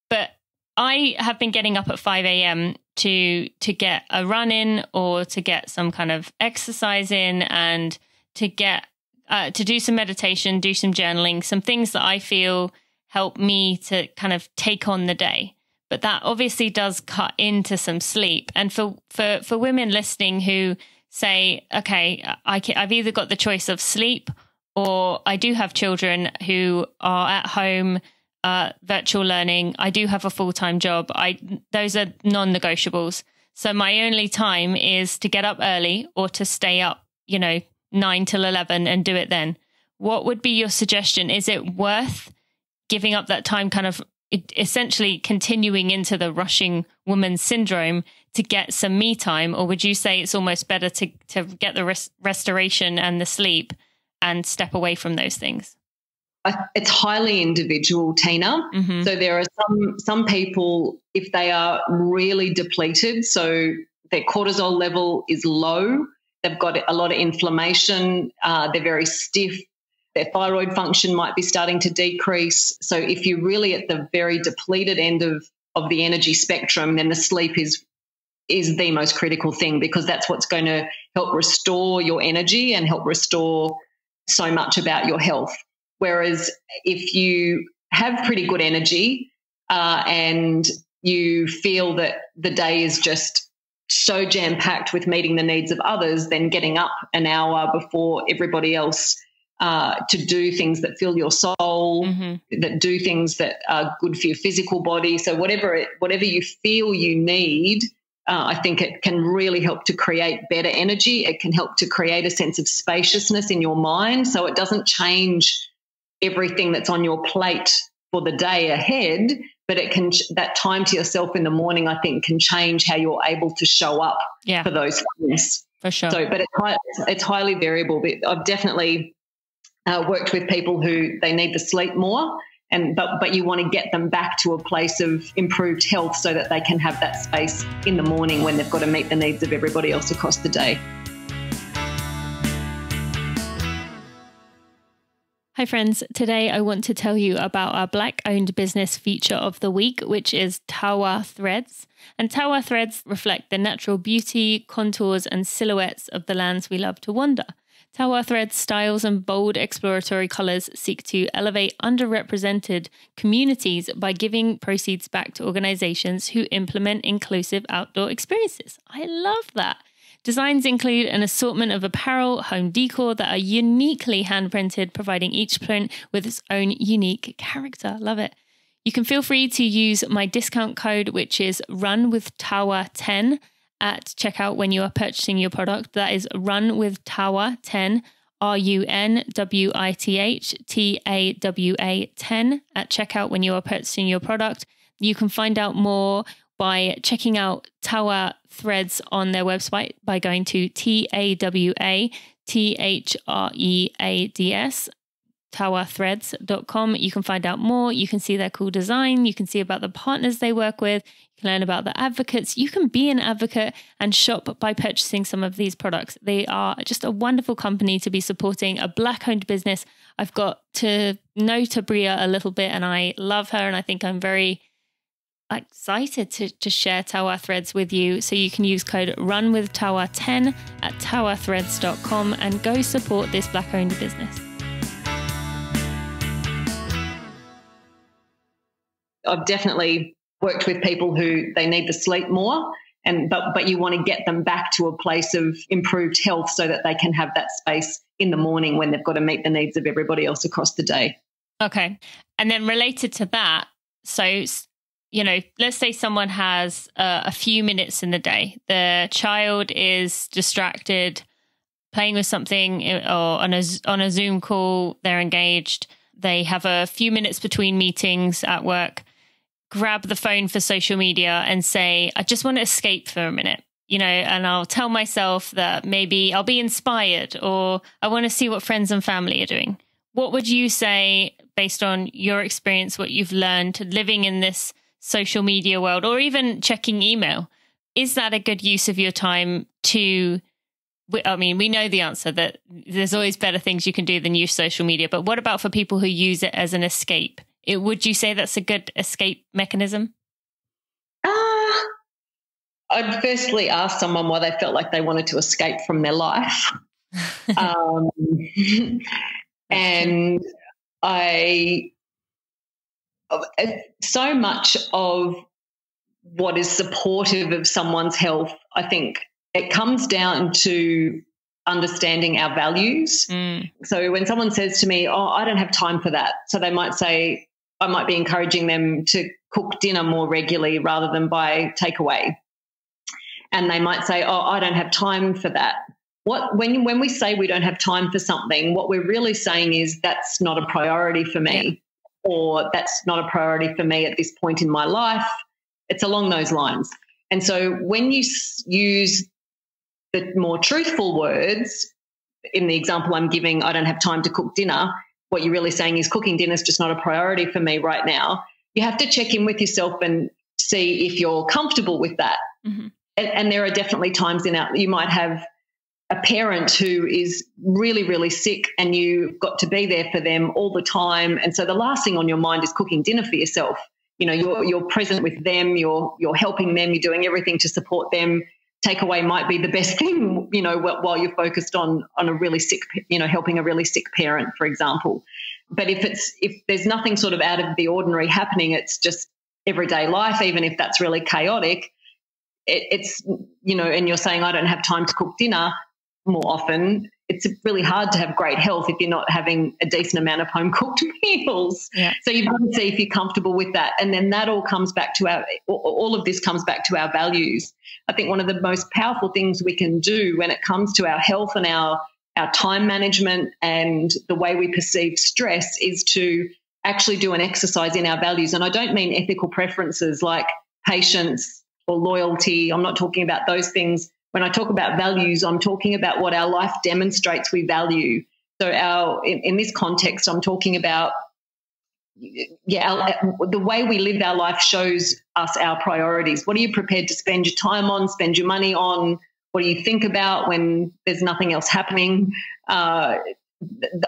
But I have been getting up at five a.m. to to get a run in or to get some kind of exercise in, and to get uh, to do some meditation, do some journaling, some things that I feel help me to kind of take on the day but that obviously does cut into some sleep. And for for for women listening who say, okay, I can, I've either got the choice of sleep or I do have children who are at home, uh, virtual learning. I do have a full time job. I those are non negotiables. So my only time is to get up early or to stay up, you know, nine till eleven and do it then. What would be your suggestion? Is it worth giving up that time kind of essentially continuing into the rushing woman syndrome to get some me time or would you say it's almost better to to get the res- restoration and the sleep and step away from those things it's highly individual, Tina. hmm So there are some some people if they are really depleted, so their cortisol level is low, they've got a lot of inflammation, uh, they're very stiff, their thyroid function might be starting to decrease. So if you're really at the very depleted end of of the energy spectrum, then the sleep is is the most critical thing because that's what's going to help restore your energy and help restore so much about your health. Whereas if you have pretty good energy uh, and you feel that the day is just so jam packed with meeting the needs of others, then getting up an hour before everybody else uh, to do things that fill your soul, hmm that do things that are good for your physical body. So whatever it, whatever you feel you need, uh, I think it can really help to create better energy. It can help to create a sense of spaciousness in your mind, so it doesn't change everything that's on your plate for the day ahead. But it can that time to yourself in the morning, I think, can change how you're able to show up yeah for those things. for sure So, but it's, it's highly variable. But I've definitely uh, worked with people who they need to sleep more, and but but you want to get them back to a place of improved health so that they can have that space in the morning when they've got to meet the needs of everybody else across the day. Hi, friends. Today I want to tell you about our Black owned business feature of the week, which is Tawa Threads. And Tawa Threads reflect the natural beauty, contours, and silhouettes of the lands we love to wander. Tawa Threads styles and bold exploratory colours seek to elevate underrepresented communities by giving proceeds back to organisations who implement inclusive outdoor experiences. I love that. Designs include an assortment of apparel, home decor that are uniquely hand printed, providing each print with its own unique character. Love it. You can feel free to use my discount code, which is Run with Tawa 10 at checkout when you are purchasing your product. That is Run with Tawa 10. R U N W I T H T A W A 10 at checkout when you are purchasing your product. You can find out more by checking out Tawa Threads on their website by going to T A W A T H R E A D S tawathreads.com. You can find out more. You can see their cool design. You can see about the partners they work with. You can learn about the advocates. You can be an advocate and shop by purchasing some of these products. They are just a wonderful company to be supporting, a black owned business. I've got to know Tabria a little bit and I love her and I think I'm very excited to, to share Tawa Threads with you. So you can use code Run with RUNWITHTAWA10 at tawathreads.com and go support this black owned business. I've definitely worked with people who they need to sleep more and but but you want to get them back to a place of improved health so that they can have that space in the morning when they've got to meet the needs of everybody else across the day. Okay. And then related to that, so you know, let's say someone has uh, a few minutes in the day. The child is distracted, playing with something, uh, or on a on a Zoom call. They're engaged. They have a few minutes between meetings at work. Grab the phone for social media and say, "I just want to escape for a minute." You know, and I'll tell myself that maybe I'll be inspired, or I want to see what friends and family are doing. What would you say, based on your experience, what you've learned living in this? Social media world or even checking email. Is that a good use of your time to? I mean, we know the answer that there's always better things you can do than use social media. But what about for people who use it as an escape? It, would you say that's a good escape mechanism? Uh, I'd firstly ask someone why they felt like they wanted to escape from their life. um, and I so much of what is supportive of someone's health, I think it comes down to understanding our values. Mm. So when someone says to me, Oh, I don't have time for that. So they might say, I might be encouraging them to cook dinner more regularly rather than buy takeaway. And they might say, Oh, I don't have time for that. What when when we say we don't have time for something, what we're really saying is that's not a priority for me or that's not a priority for me at this point in my life. It's along those lines. And so when you use the more truthful words, in the example I'm giving, I don't have time to cook dinner, what you're really saying is cooking dinner is just not a priority for me right now. You have to check in with yourself and see if you're comfortable with that. Mm-hmm. And, and, there are definitely times in our, you might have a parent who is really, really sick and you've got to be there for them all the time. And so the last thing on your mind is cooking dinner for yourself. You know, you're, you're present with them, you're, you're helping them, you're doing everything to support them. Takeaway might be the best thing, you know, while you're focused on, on a really sick, you know, helping a really sick parent, for example. But if it's, if there's nothing sort of out of the ordinary happening, it's just everyday life, even if that's really chaotic, it's you know and you're saying i don't have time to cook dinner more often, it's really hard to have great health if you're not having a decent amount of home cooked meals. Yeah. So you've got to see if you're comfortable with that. And then that all comes back to our, all of this comes back to our values. I think one of the most powerful things we can do when it comes to our health and our, our time management and the way we perceive stress is to actually do an exercise in our values. And I don't mean ethical preferences like patience or loyalty. I'm not talking about those things when I talk about values, I'm talking about what our life demonstrates we value. So, our in, in this context, I'm talking about yeah, our, the way we live our life shows us our priorities. What are you prepared to spend your time on, spend your money on? What do you think about when there's nothing else happening? Uh,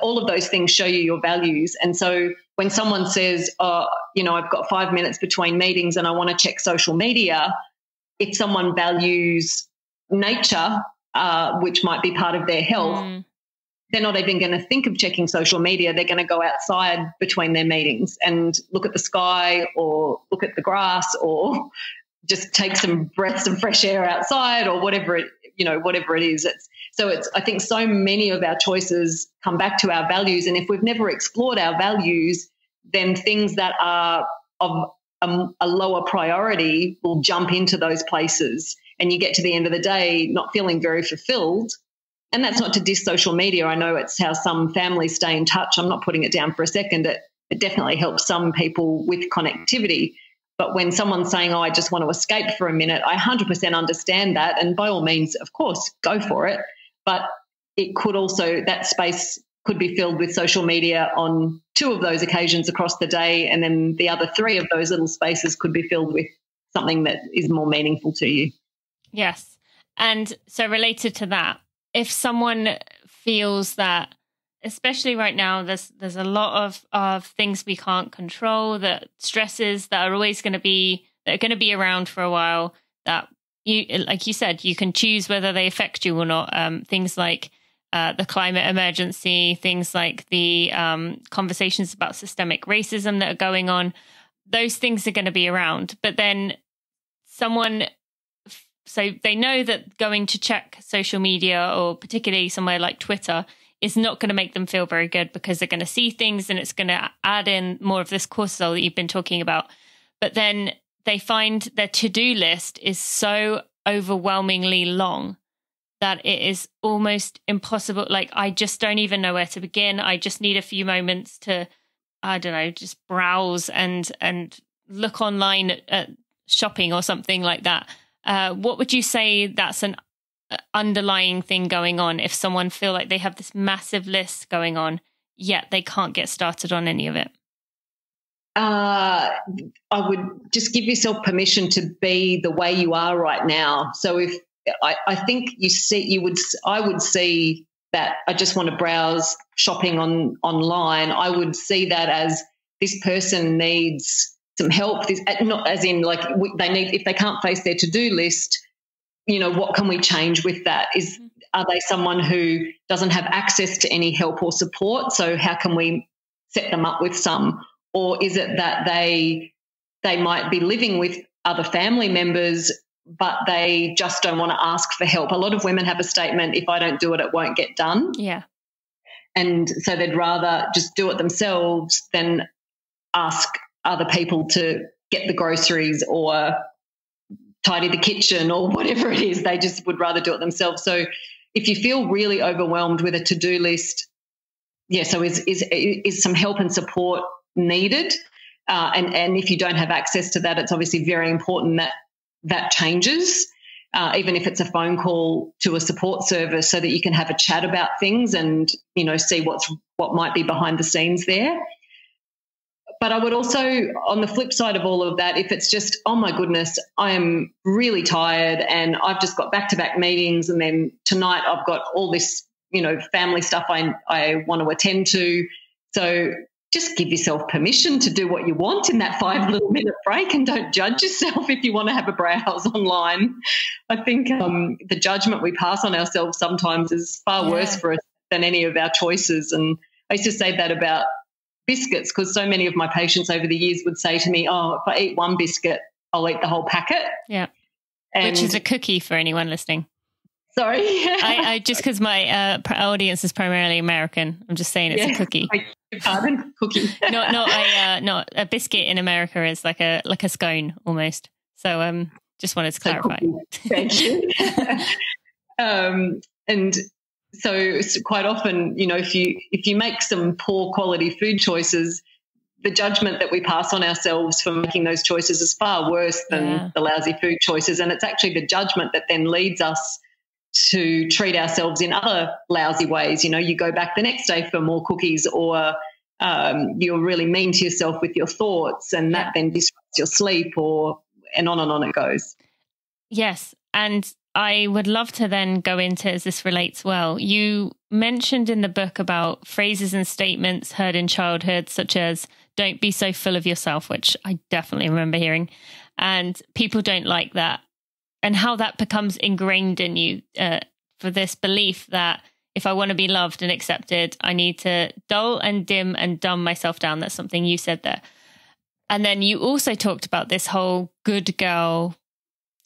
all of those things show you your values. And so when someone says, oh, you know, I've got five minutes between meetings and I want to check social media, if someone values nature, uh, which might be part of their health, mm. they're not even going to think of checking social media. They're going to go outside between their meetings and look at the sky or look at the grass or just take some breaths of fresh air outside or whatever it, you know, whatever it is. It's so it's I think so many of our choices come back to our values. And if we've never explored our values, then things that are of a, a lower priority will jump into those places. And you get to the end of the day not feeling very fulfilled and that's not to diss social media. I know it's how some families stay in touch. I'm not putting it down for a second. It, it definitely helps some people with connectivity. But when someone's saying, oh, I just want to escape for a minute, I 100% understand that. And by all means, of course, go for it. But it could also, that space could be filled with social media on two of those occasions across the day. And then the other three of those little spaces could be filled with something that is more meaningful to you. Yes. And so, related to that, if someone feels that especially right now there's there's a lot of of things we can't control that stresses that are always going to be that are going to be around for a while that you like you said you can choose whether they affect you or not um, things like uh, the climate emergency things like the um, conversations about systemic racism that are going on those things are going to be around but then someone so they know that going to check social media or particularly somewhere like Twitter is not going to make them feel very good because they're going to see things and it's going to add in more of this cortisol that you've been talking about. But then they find their to do list is so overwhelmingly long that it is almost impossible. Like, I just don't even know where to begin. I just need a few moments to, I don't know, just browse and, and look online at, at shopping or something like that uh, what would you say that's an uh, underlying thing going on? If someone feel like they have this massive list going on yet they can't get started on any of it? Uh, i would just give yourself permission to be the way you are right now. So if I, I think you see you would i would see that i just want to browse shopping on online. I would see that as this person needs some help. This, not as in like they need if they can't face their to do list. You know, what can we change with that? Is mm-hmm. are they someone who doesn't have access to any help or support? So how can we set them up with some? Or is it that they they might be living with other family members, but they just don't want to ask for help? A lot of women have a statement: "If I don't do it, it won't get done." Yeah. And so they'd rather just do it themselves than ask other people to get the groceries or tidy the kitchen or whatever it is. They just would rather do it themselves. So if you feel really overwhelmed with a to do list, yeah, so is, is, is some help and support needed? Uh, and, and if you don't have access to that, it's obviously very important that that changes. Uh, even if it's a phone call to a support service so that you can have a chat about things and you know see what's what might be behind the scenes there but I would also, on the flip side of all of that, if it's just, oh my goodness, I am really tired and I've just got back to back meetings, and then tonight I've got all this, you know, family stuff I, I want to attend to. So just give yourself permission to do what you want in that five little minute break and don't judge yourself if you want to have a browse online. I think um, the judgment we pass on ourselves sometimes is far yeah. worse for us than any of our choices. And I used to say that about biscuits because so many of my patients over the years would say to me, "Oh, if I eat one biscuit, I'll eat the whole packet." Yeah, and which is a cookie for anyone listening. Sorry, I, I, just because my uh, audience is primarily American, I'm just saying it's yeah. a cookie. Pardon, cookie. not not a uh, not a biscuit in America is like a like a scone almost. So um, just wanted to clarify. Thank you. um, and so quite often, you know, if you if you make some poor quality food choices, the judgment that we pass on ourselves for making those choices is far worse than yeah. the lousy food choices, and it's actually the judgment that then leads us to treat ourselves in other lousy ways. You know, you go back the next day for more cookies, or um, you're really mean to yourself with your thoughts, and that then disrupts your sleep, or and on and on it goes. Yes, and I would love to then go into as this relates well. You mentioned in the book about phrases and statements heard in childhood, such as, don't be so full of yourself, which I definitely remember hearing. And people don't like that. And how that becomes ingrained in you uh, for this belief that if I want to be loved and accepted, I need to dull and dim and dumb myself down. That's something you said there. And then you also talked about this whole good girl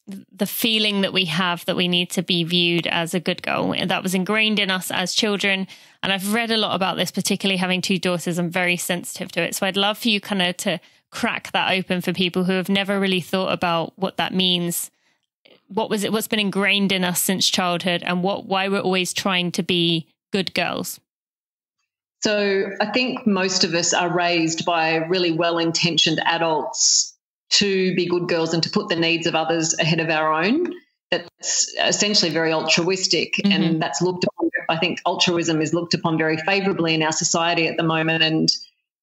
the feeling that we have that we need to be viewed as a good girl. That was ingrained in us as children. And I've read a lot about this, particularly having two daughters. I'm very sensitive to it. So I'd love for you kind of to crack that open for people who have never really thought about what that means. What was it? What's been ingrained in us since childhood, and what why we're always trying to be good girls. So I think most of us are raised by really well-intentioned adults to be good girls and to put the needs of others ahead of our own. That's essentially very altruistic, mm-hmm. and that's looked upon. I think altruism is looked upon very favourably in our society at the moment, and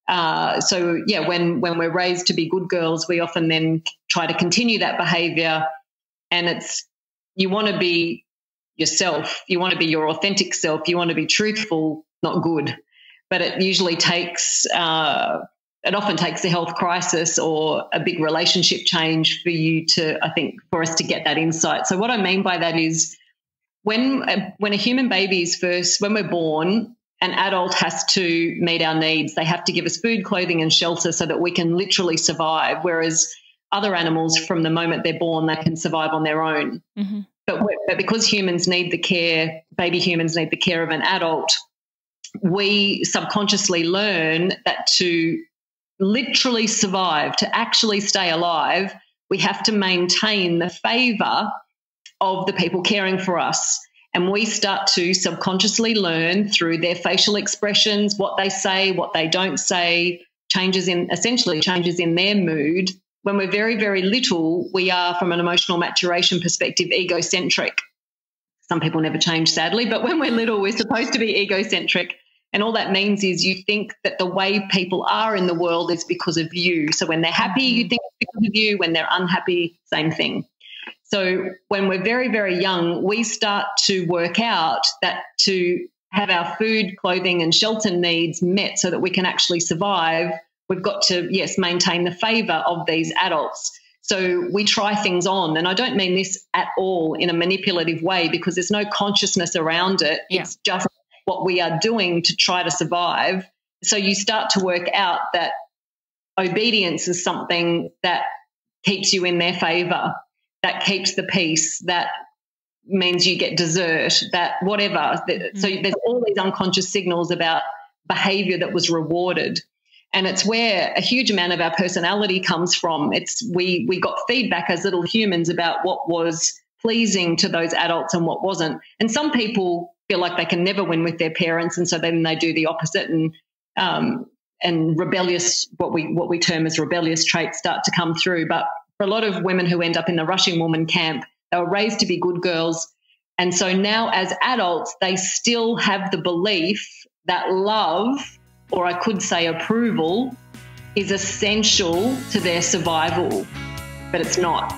uh, so yeah, when when we're raised to be good girls, we often then try to continue that behaviour, and it's you want to be yourself, you want to be your authentic self, you want to be truthful, not good, but it usually takes. Uh, it often takes a health crisis or a big relationship change for you to, I think, for us to get that insight. So what I mean by that is when a, when a human baby is first when we're born, an adult has to meet our needs. They have to give us food, clothing, and shelter so that we can literally survive. Whereas other animals, from the moment they're born, they can survive on their own. Mm-hmm. But, but because humans need the care, baby humans need the care of an adult, we subconsciously learn that to literally survive, to actually stay alive, we have to maintain the favor of the people caring for us. And we start to subconsciously learn through their facial expressions, what they say, what they don't say, changes in essentially changes in their mood. When we're very, very little, we are, from an emotional maturation perspective, egocentric. Some people never change, sadly, but when we're little, we're supposed to be egocentric. And all that means is you think that the way people are in the world is because of you. So when they're happy, you mm-hmm. think it's because of you. When they're unhappy, same thing. So when we're very, very young, we start to work out that to have our food, clothing, and shelter needs met so that we can actually survive, we've got to, yes, maintain the favor of these adults. So we try things on. And I don't mean this at all in a manipulative way because there's no consciousness around it. Yeah. It's just what we are doing to try to survive. So you start to work out that obedience is something that keeps you in their favor that keeps the peace, that means you get dessert, that whatever. Mm-hmm. So there's all these unconscious signals about behavior that was rewarded. And it's where a huge amount of our personality comes from. It's we we got feedback as little humans about what was pleasing to those adults and what wasn't. And some people feel like they can never win with their parents, and so then they do the opposite and um, and rebellious what we what we term as rebellious traits start to come through. But for a lot of women who end up in the rushing woman camp, they were raised to be good girls. And so now, as adults, they still have the belief that love, or I could say approval, is essential to their survival, but it's not.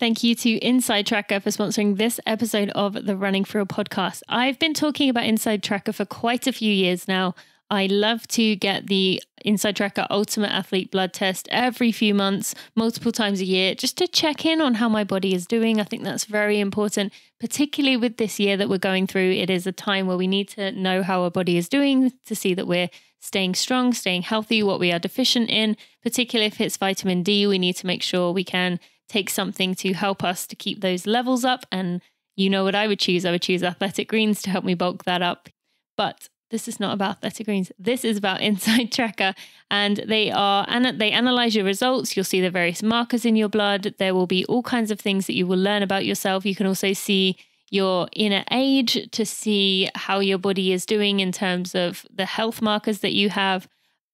Thank you to Inside Tracker for sponsoring this episode of the Running For Real podcast. I've been talking about Inside Tracker for quite a few years now. I love to get the Inside Tracker Ultimate Athlete blood test every few months, multiple times a year, just to check in on how my body is doing. I think that's very important, particularly with this year that we're going through. It is a time where we need to know how our body is doing to see that we're staying strong, staying healthy, what we are deficient in, particularly if it's vitamin D. We need to make sure we can take something to help us to keep those levels up. And you know what I would choose? I would choose athletic greens to help me bulk that up. But this is not about Athletic Greens. This is about Inside Tracker, and they are and they analyze your results. You'll see the various markers in your blood. There will be all kinds of things that you will learn about yourself. You can also see your inner age to see how your body is doing in terms of the health markers that you have.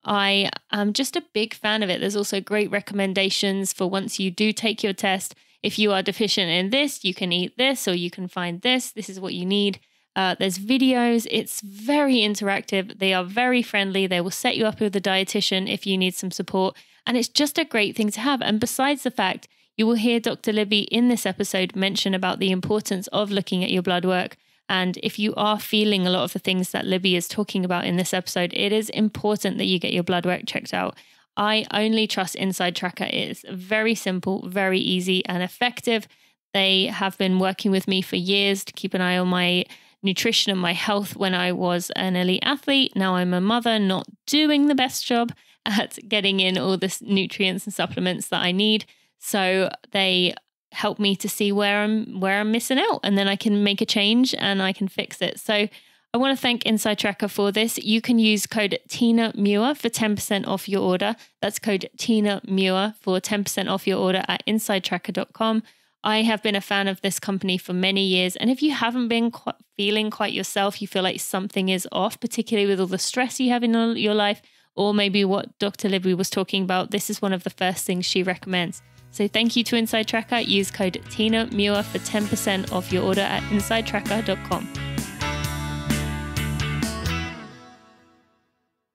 I am just a big fan of it. There's also great recommendations for once you do take your test. If you are deficient in this, you can eat this or you can find this. This is what you need. Uh, there's videos. It's very interactive. They are very friendly. They will set you up with a dietitian if you need some support. And it's just a great thing to have. And besides the fact, you will hear Dr. Libby in this episode mention about the importance of looking at your blood work. And if you are feeling a lot of the things that Libby is talking about in this episode, it is important that you get your blood work checked out. I only trust Inside Tracker. It is very simple, very easy, and effective. They have been working with me for years to keep an eye on my nutrition and my health when I was an elite athlete. Now I'm a mother, not doing the best job. at getting in all the nutrients and supplements that I need. So they help me to see where I'm where I'm missing out and then I can make a change and I can fix it. So I want to thank Inside Tracker for this. You can use code Tina Muir for 10% off your order. That's code Tina Muir for 10% off your order at insidetracker.com. I have been a fan of this company for many years. And if you haven't been quite feeling quite yourself, you feel like something is off, particularly with all the stress you have in your life, or maybe what Dr. Libby was talking about, this is one of the first things she recommends. So thank you to Inside Tracker. Use code Tina Muir for 10% off your order at insidetracker.com.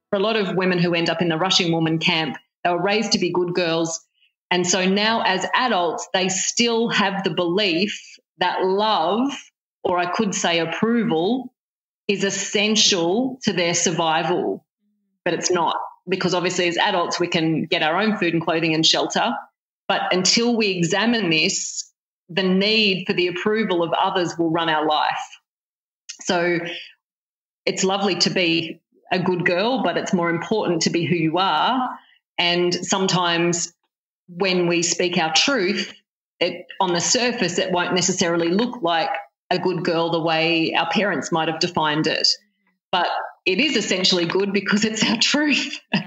For a lot of women who end up in the rushing woman camp, they were raised to be good girls. And so now, as adults, they still have the belief that love, or I could say approval, is essential to their survival. But it's not, because obviously, as adults, we can get our own food and clothing and shelter. But until we examine this, the need for the approval of others will run our life. So it's lovely to be a good girl, but it's more important to be who you are. And sometimes when we speak our truth, it, on the surface, it won't necessarily look like a good girl the way our parents might have defined it. Mm-hmm. But it is essentially good because it's our truth. but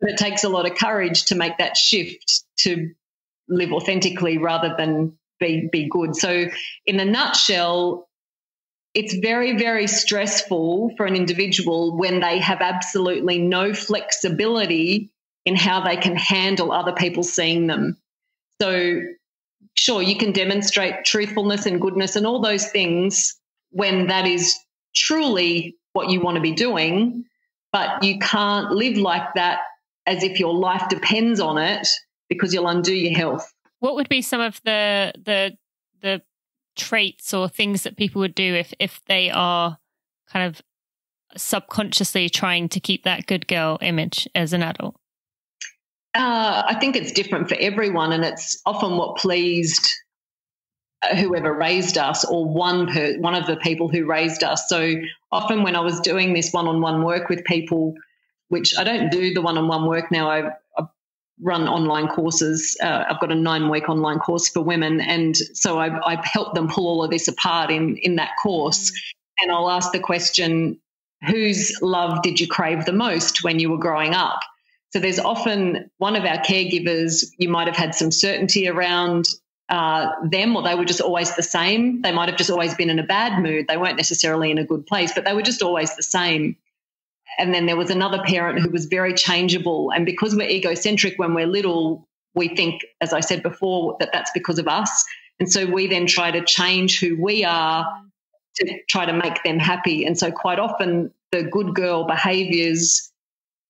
it takes a lot of courage to make that shift to live authentically rather than be, be good. So, in a nutshell, it's very, very stressful for an individual when they have absolutely no flexibility in how they can handle other people seeing them. So, sure, you can demonstrate truthfulness and goodness and all those things when that is truly what you want to be doing, but you can't live like that as if your life depends on it because you'll undo your health. What would be some of the the the traits or things that people would do if if they are kind of subconsciously trying to keep that good girl image as an adult? Uh, I think it's different for everyone, and it's often what pleased uh, whoever raised us or one per, one of the people who raised us. So often when I was doing this one-on-one work with people, which I don't do the one-on-one work now, I, I run online courses. Uh, I've got a nine-week online course for women, and so I, I help them pull all of this apart in in that course. Mm. And I'll ask the question, whose love did you crave the most when you were growing up? So there's often one of our caregivers, you might have had some certainty around uh, them, or they were just always the same. They might have just always been in a bad mood. They weren't necessarily in a good place, but they were just always the same. And then there was another parent who was very changeable. And because we're egocentric when we're little, we think, as I said before, that that's because of us. And so we then try to change who we are to try to make them happy. And so quite often the good girl behaviors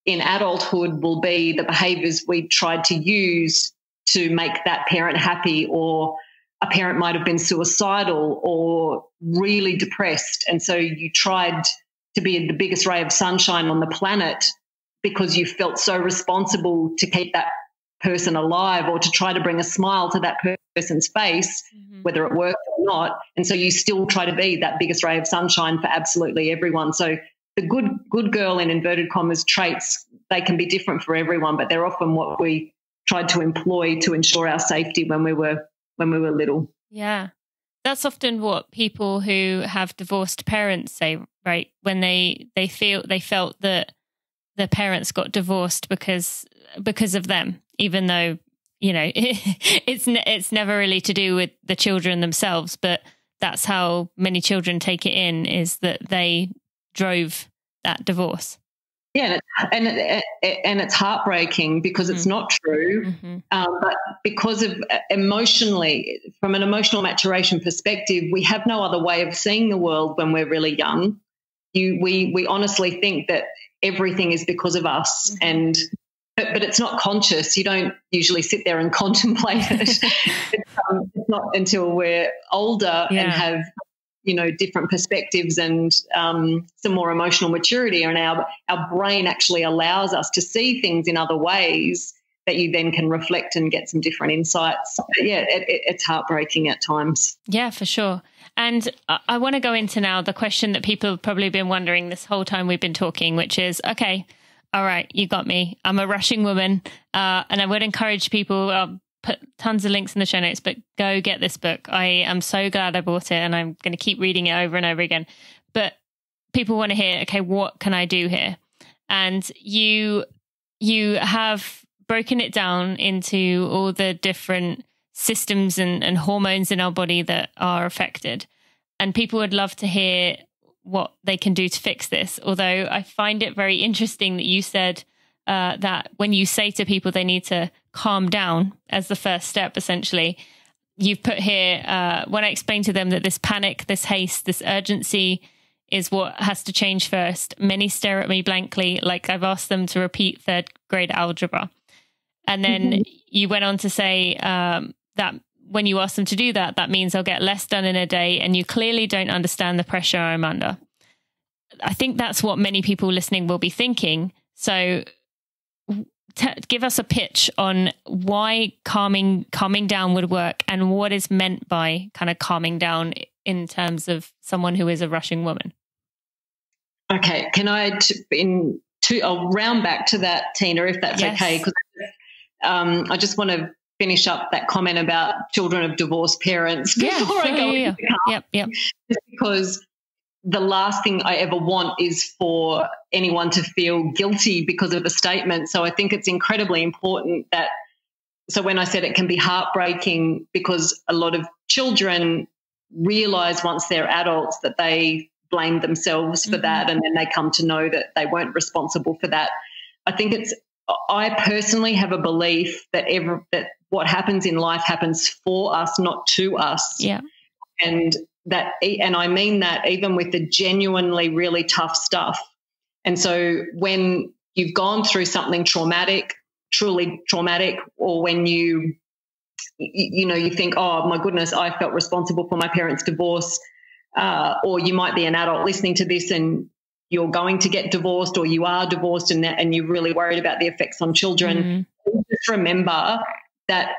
in adulthood will be the behaviors we tried to use to make that parent happy or a parent might have been suicidal or really depressed and so you tried to be the biggest ray of sunshine on the planet because you felt so responsible to keep that person alive or to try to bring a smile to that person's face mm-hmm. whether it worked or not and so you still try to be that biggest ray of sunshine for absolutely everyone so the good good girl in inverted commas traits they can be different for everyone, but they're often what we tried to employ to ensure our safety when we were when we were little. Yeah. That's often what people who have divorced parents say, right? When they they feel they felt that the parents got divorced because because of them, even though you know it, it's it's never really to do with the children themselves, but that's how many children take it in is that they drove that divorce. Yeah, and it, and it's heartbreaking because it's mm. not true. Mm-hmm. Um, but because of uh, emotionally, from an emotional maturation perspective, we have no other way of seeing the world when we're really young. You, we, we honestly think that everything is because of us, mm-hmm. and but, but it's not conscious. You don't usually sit there and contemplate it. it's, um, it's, not until we're older yeah. and have you know different perspectives and um, some more emotional maturity and our our brain actually allows us to see things in other ways that you then can reflect and get some different insights but yeah it, it, it's heartbreaking at times yeah for sure and I want to go into now the question that people have probably been wondering this whole time we've been talking which is okay all right, you got me. I'm a rushing woman. Uh, and I would encourage people, I'll put tons of links in the show notes, but go get this book. I am so glad I bought it and I'm going to keep reading it over and over again. But people want to hear, okay, what can I do here? And you, you have broken it down into all the different systems and, and hormones in our body that are affected. And people would love to hear what they can do to fix this. Although I find it very interesting that you said uh, that when you say to people they need to calm down as the first step, essentially, you've put here uh, when I explain to them that this panic, this haste, this urgency is what has to change first. Many stare at me blankly, like I've asked them to repeat third grade algebra. And then mm-hmm. you went on to say um, that when you ask them to do that, that means they'll get less done in a day, and you clearly don't understand the pressure I'm under. I think that's what many people listening will be thinking. So, t- give us a pitch on why calming calming down would work, and what is meant by kind of calming down in terms of someone who is a rushing woman. Okay, can I t- in two? I'll round back to that, Tina, if that's yes. okay, because um, I just want to finish up that comment about children of divorced parents yeah, before I go yeah, yeah. Yep, yep. Just because the last thing I ever want is for anyone to feel guilty because of a statement. So I think it's incredibly important that. So when I said it can be heartbreaking because a lot of children realize once they're adults that they blame themselves for mm-hmm. that and then they come to know that they weren't responsible for that. I think it's I personally have a belief that ever that what happens in life happens for us, not to us. Yeah. And that, and I mean that even with the genuinely really tough stuff. And so when you've gone through something traumatic, truly traumatic, or when you, you know, you think, oh my goodness, I felt responsible for my parents' divorce. Uh, or you might be an adult listening to this and you're going to get divorced or you are divorced and, and you're really worried about the effects on children. Mm. Just remember that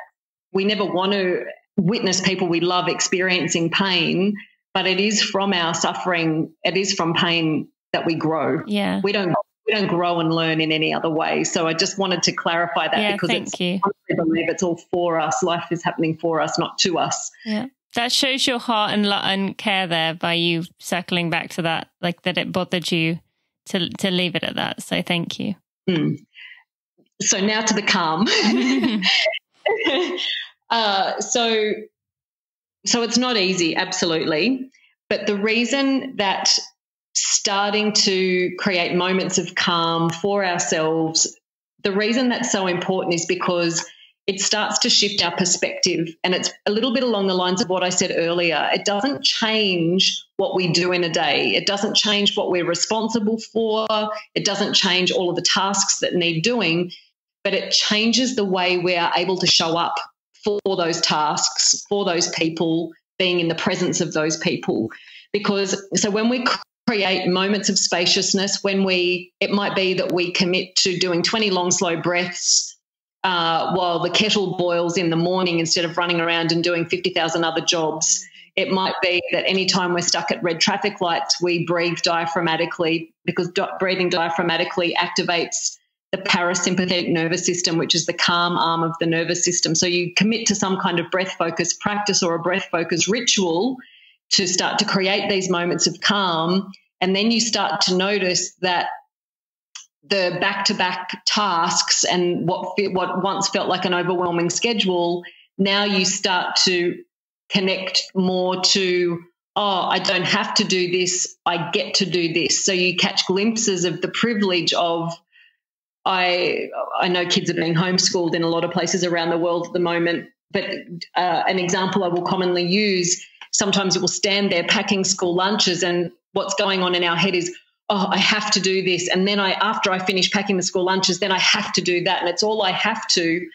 we never want to witness people we love experiencing pain, but it is from our suffering, it is from pain that we grow. Yeah. We don't we don't grow and learn in any other way. So I just wanted to clarify that yeah, because it's you. I believe it's all for us. Life is happening for us, not to us. Yeah. That shows your heart and, and care there by you circling back to that, like that it bothered you to to leave it at that. So thank you. Mm. So now to the calm. uh, so, so it's not easy, absolutely. But the reason that starting to create moments of calm for ourselves, the reason that's so important is because it starts to shift our perspective. And it's a little bit along the lines of what I said earlier. It doesn't change what we do in a day, it doesn't change what we're responsible for, it doesn't change all of the tasks that need doing but it changes the way we are able to show up for those tasks, for those people, being in the presence of those people. Because so when we create moments of spaciousness, when we, it might be that we commit to doing 20 long, slow breaths uh, while the kettle boils in the morning instead of running around and doing 50,000 other jobs. It might be that anytime we're stuck at red traffic lights, we breathe diaphragmatically because di- breathing diaphragmatically activates the parasympathetic nervous system, which is the calm arm of the nervous system. So you commit to some kind of breath focus practice or a breath focus ritual to start to create these moments of calm. And then you start to notice that the back to back tasks and what, what once felt like an overwhelming schedule, now you start to connect more to oh, I don't have to do this, I get to do this. So you catch glimpses of the privilege of I I know kids are being homeschooled in a lot of places around the world at the moment. But uh, an example I will commonly use: sometimes we'll stand there packing school lunches, and what's going on in our head is, "Oh, I have to do this," and then I, after I finish packing the school lunches, then I have to do that, and it's all I have to.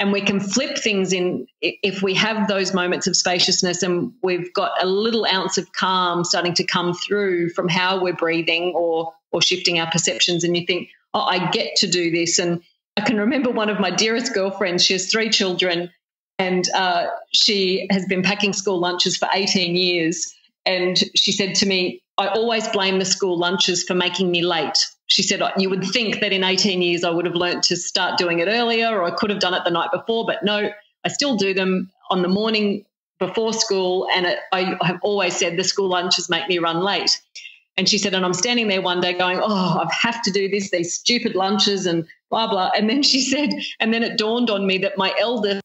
And we can flip things in if we have those moments of spaciousness and we've got a little ounce of calm starting to come through from how we're breathing or or shifting our perceptions, and you think, oh, I get to do this. And I can remember one of my dearest girlfriends, she has three children, and uh, she has been packing school lunches for 18 years. And she said to me, I always blame the school lunches for making me late. she said, You would think that in 18 years I would have learnt to start doing it earlier, or I could have done it the night before, but no, I still do them on the morning before school. And I have always said the school lunches make me run late. And she said, and I'm standing there one day going, Oh, I have to do this, these stupid lunches and blah, blah. And then she said, and then it dawned on me that my eldest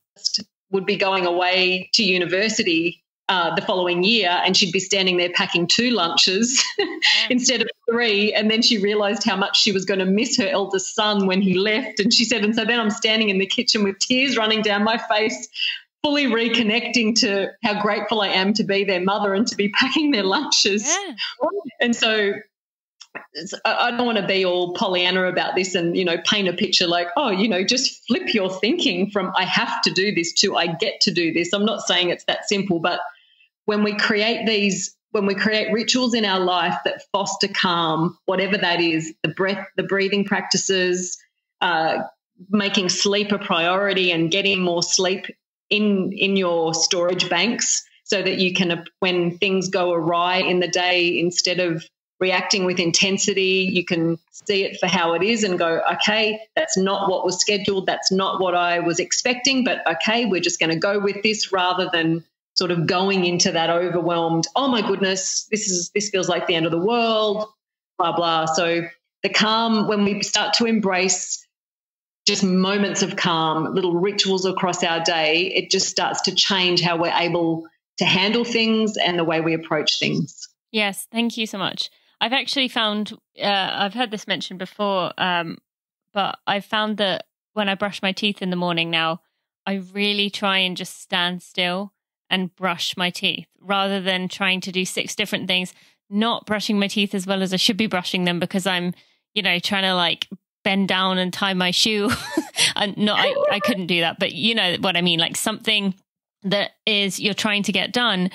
would be going away to university uh, the following year and she'd be standing there packing two lunches instead of three. And then she realized how much she was going to miss her eldest son when he left. And she said, and so then I'm standing in the kitchen with tears running down my face, fully reconnecting to how grateful I am to be their mother and to be packing their lunches. Yeah. And so I don't want to be all Pollyanna about this and, you know, paint a picture like, oh, you know, just flip your thinking from I have to do this to I get to do this. I'm not saying it's that simple, but when we create these when we create rituals in our life that foster calm, whatever that is, the breath, the breathing practices, uh, making sleep a priority and getting more sleep in in your storage banks so that you can when things go awry in the day instead of reacting with intensity you can see it for how it is and go okay that's not what was scheduled that's not what i was expecting but okay we're just going to go with this rather than sort of going into that overwhelmed, oh my goodness, this is this feels like the end of the world, blah blah. So the calm when we start to embrace just moments of calm, little rituals across our day, it just starts to change how we're able to handle things and the way we approach things. Yes, thank you so much. I've actually found uh, I've heard this mentioned before, um, but I've found that when I brush my teeth in the morning now, I really try and just stand still and brush my teeth rather than trying to do six different things, not brushing my teeth as well as I should be brushing them because I'm, you know, trying to like bend down and tie my shoe. and uh, no, I, I couldn't do that, but you know what I mean? Like something that is you're trying to get done.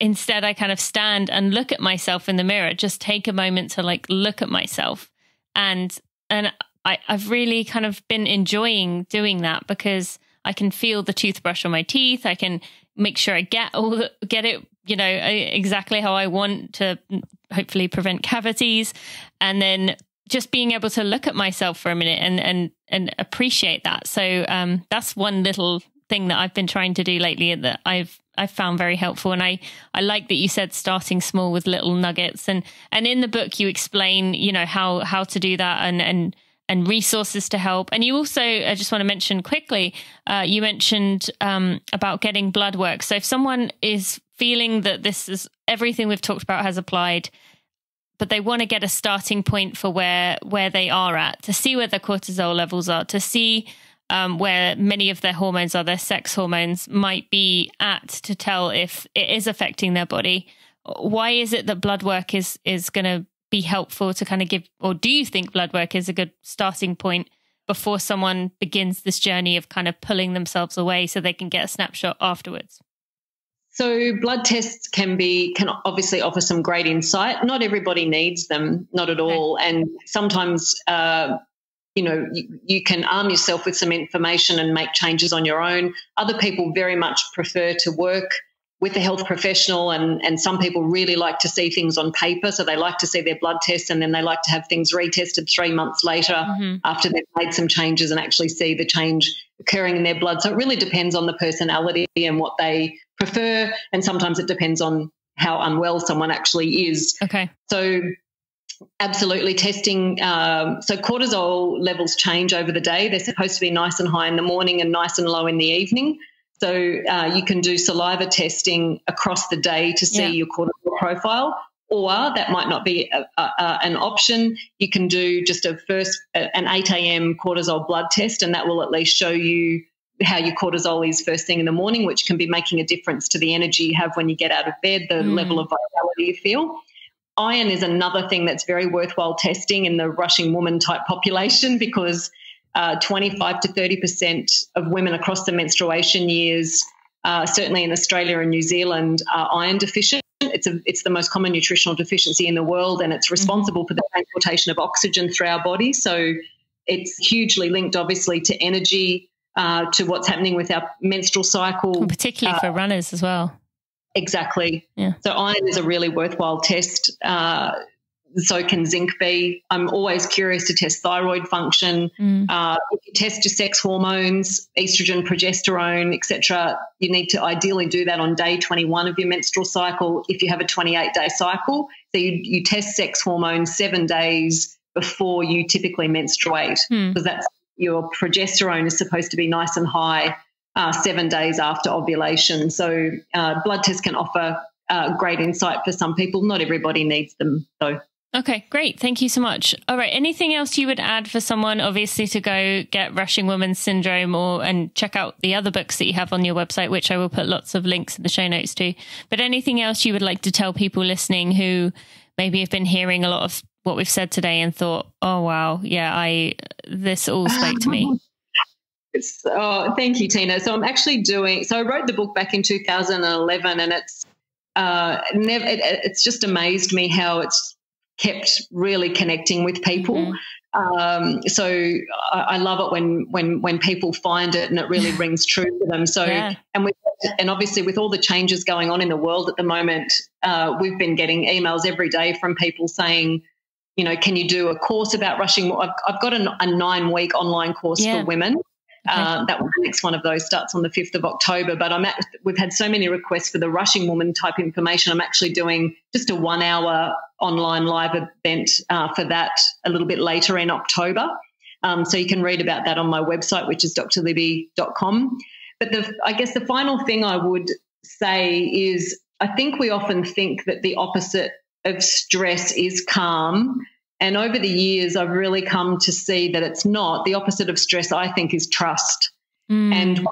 Instead, I kind of stand and look at myself in the mirror, just take a moment to like look at myself. And, and I, I've really kind of been enjoying doing that because I can feel the toothbrush on my teeth. I can make sure I get all the, get it, you know, exactly how I want to mm, hopefully prevent cavities. And then just being able to look at myself for a minute and, and, and appreciate that. So, um, that's one little thing that I've been trying to do lately that I've I've found very helpful and I I like that you said starting small with little nuggets and and in the book you explain you know how how to do that and and and resources to help. And you also, I just want to mention quickly, uh, you mentioned um, about getting blood work. So if someone is feeling that this is everything we've talked about has applied, but they want to get a starting point for where where they are at, to see where their cortisol levels are, to see um, where many of their hormones are, their sex hormones might be at, to tell if it is affecting their body. Why is it that blood work is is going to be helpful to kind of give, or do you think blood work is a good starting point before someone begins this journey of kind of pulling themselves away so they can get a snapshot afterwards? So blood tests can be can obviously offer some great insight. Not everybody needs them, not at all, okay. and sometimes. Uh, you know, you, you, can arm yourself with some information and make changes on your own. Other people very much prefer to work with a health professional and, and some people really like to see things on paper. So they like to see their blood tests and then they like to have things retested three months later mm-hmm. after they've made some changes and actually see the change occurring in their blood. So it really depends on the personality and what they prefer and sometimes it depends on how unwell someone actually is. Okay. So absolutely testing um, so cortisol levels change over the day. They're supposed to be nice and high in the morning and nice and low in the evening so uh, you can do saliva testing across the day to see yeah. your cortisol profile, or that might not be a, a, a, an option. You can do just a first an 8 a.m. cortisol blood test, and that will at least show you how your cortisol is first thing in the morning, which can be making a difference to the energy you have when you get out of bed, the mm. level of vitality you feel. Iron is another thing that's very worthwhile testing in the rushing woman type population because uh, 25 to 30% of women across the menstruation years, uh, certainly in Australia and New Zealand, are iron deficient. It's, a, it's the most common nutritional deficiency in the world, and it's mm-hmm. responsible mm-hmm. for the transportation of oxygen through our body. So it's hugely linked, obviously, to energy, uh, to what's happening with our menstrual cycle. particularly for uh, runners as well. Exactly. Yeah. So iron is a really worthwhile test. So can zinc be. I'm always curious to test thyroid function. Mm. Uh, if you test your sex hormones, estrogen, progesterone, etc., you need to ideally do that on day 21 of your menstrual cycle if you have a 28 day cycle. So you, you test sex hormones seven days before you typically menstruate mm. because that's your progesterone is supposed to be nice and high uh, seven days after ovulation. So uh, blood tests can offer uh, great insight for some people. Not everybody needs them though. Okay, great. Thank you so much. All right. Anything else you would add for someone, obviously, to go get Rushing Woman Syndrome or and check out the other books that you have on your website, which I will put lots of links in the show notes to. But anything else you would like to tell people listening who maybe have been hearing a lot of what we've said today and thought, oh wow, yeah, I this all spoke to me. oh, thank you, Tina. So I'm actually doing. So I wrote the book back in 2011, and it's uh, never. It, it's just amazed me how it's kept really connecting with people. Mm-hmm. Um, so I, I, love it when when when people find it and it really rings true to them. So yeah. and with and obviously with all the changes going on in the world at the moment, uh, we've been getting emails every day from people saying, you know, can you do a course about rushing? I've, I've got a, a nine week online course yeah. for women. Okay. Um, that the next one of those starts on the 5th of October. But I'm at, we've had so many requests for the rushing woman type information. I'm actually doing just a one hour online live event uh, for that a little bit later in October. Um, so you can read about that on my website, which is drlibby.com. But the, I guess the final thing I would say is I think we often think that the opposite of stress is calm. And over the years, I've really come to see that it's not. The opposite of stress, I think, is trust. Mm. And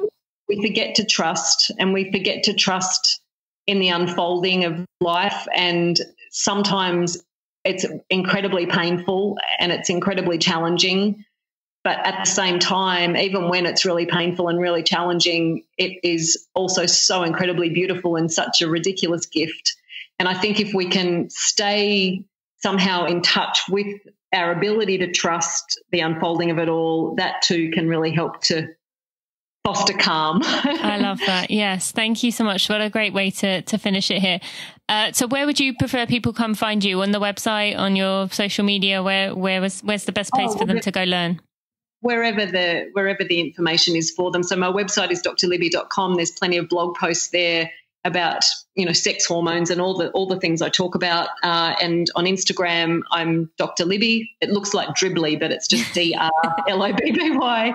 we forget to trust, and we forget to trust in the unfolding of life. And sometimes it's incredibly painful and it's incredibly challenging. But at the same time, even when it's really painful and really challenging, it is also so incredibly beautiful and such a ridiculous gift. And I think if we can stay somehow in touch with our ability to trust the unfolding of it all, that too can really help to foster calm. I love that. Yes. Thank you so much. What a great way to, to finish it here. Uh, so where would you prefer people come find you on the website, on your social media? Where, where was, where's the best place oh, for them to go learn? Wherever the, wherever the information is for them. So my website is drlibby.com. There's plenty of blog posts there about you know sex hormones and all the all the things I talk about. Uh, and on Instagram, I'm Dr. Libby. It looks like Dribbly, but it's just D R L O B B Y.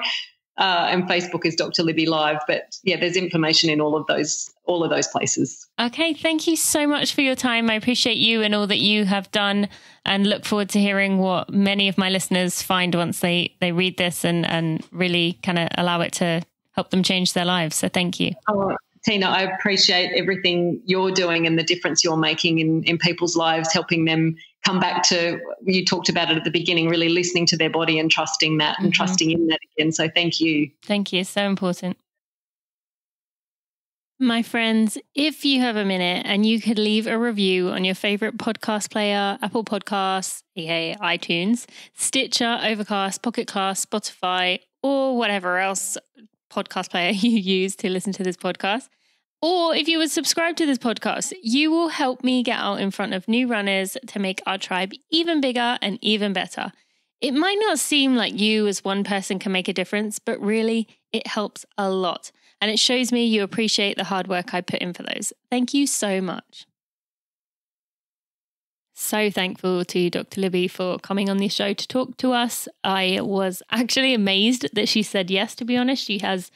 Uh, and Facebook is Dr. Libby Live. But yeah, there's information in all of those all of those places. Okay, thank you so much for your time. I appreciate you and all that you have done, and look forward to hearing what many of my listeners find once they they read this and and really kind of allow it to help them change their lives. So thank you. Oh, Tina, I appreciate everything you're doing and the difference you're making in, in people's lives, helping them come back to, you talked about it at the beginning, really listening to their body and trusting that mm-hmm. and trusting in that again. So thank you. Thank you. So important. My friends, if you have a minute and you could leave a review on your favorite podcast player, Apple Podcasts, aka iTunes, Stitcher, Overcast, Pocket Casts, Spotify, or whatever else podcast player you use to listen to this podcast. Or if you would subscribe to this podcast, you will help me get out in front of new runners to make our tribe even bigger and even better. It might not seem like you as one person can make a difference, but really it helps a lot. And it shows me you appreciate the hard work I put in for those. Thank you so much so thankful to Dr. Libby for coming on this show to talk to us. I was actually amazed that she said yes, to be honest. She has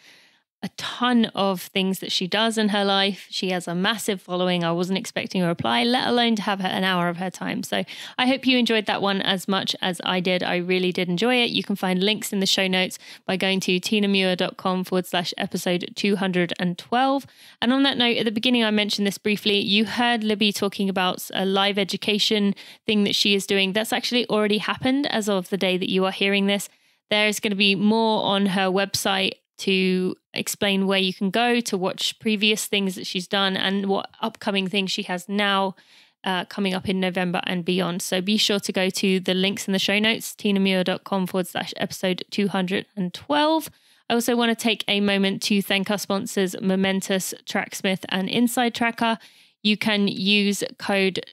a ton of things that she does in her life. She has a massive following. I wasn't expecting a reply, let alone to have her an hour of her time. So I hope you enjoyed that one as much as I did. I really did enjoy it. You can find links in the show notes by going to tinamuir.com forward slash episode 212. And on that note, at the beginning, I mentioned this briefly. You heard Libby talking about a live education thing that she is doing. That's actually already happened as of the day that you are hearing this. There's going to be more on her website to explain where you can go to watch previous things that she's done and what upcoming things she has now uh, coming up in November and beyond. So be sure to go to the links in the show notes, tinamuir.com forward slash episode 212. I also want to take a moment to thank our sponsors, Momentous, Tracksmith, and Inside Tracker. You can use code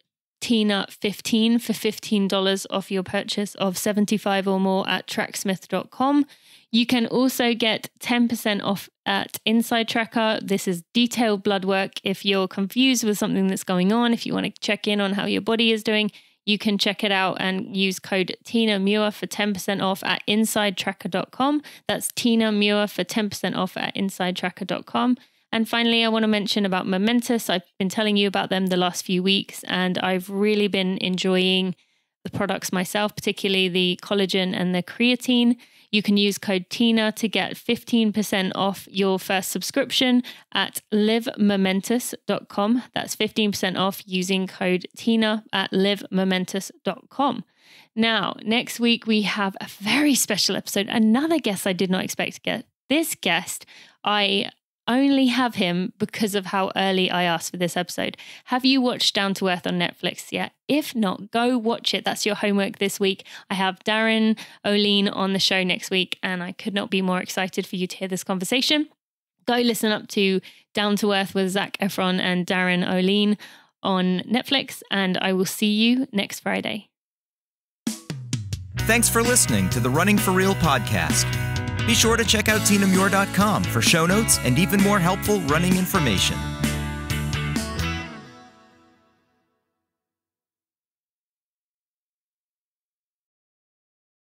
TINA15 for $15 off your purchase of 75 or more at tracksmith.com. You can also get 10% off at Inside Tracker. This is detailed blood work. If you're confused with something that's going on, if you want to check in on how your body is doing, you can check it out and use code Tina Muir for 10% off at insidetracker.com. That's Tina Muir for 10% off at insidetracker.com. And finally, I want to mention about Momentous. I've been telling you about them the last few weeks, and I've really been enjoying the products myself, particularly the collagen and the creatine. You can use code TINA to get 15% off your first subscription at livemomentous.com. That's 15% off using code TINA at livemomentous.com. Now, next week we have a very special episode, another guest I did not expect to get. This guest, I only have him because of how early I asked for this episode. Have you watched Down to Earth on Netflix yet? If not, go watch it. That's your homework this week. I have Darin Olien on the show next week, and I could not be more excited for you to hear this conversation. Go listen up to Down to Earth with Zac Efron and Darin Olien on Netflix, and I will see you next Friday. Thanks for listening to the Running for Real podcast. Be sure to check out tinamuir.com for show notes and even more helpful running information.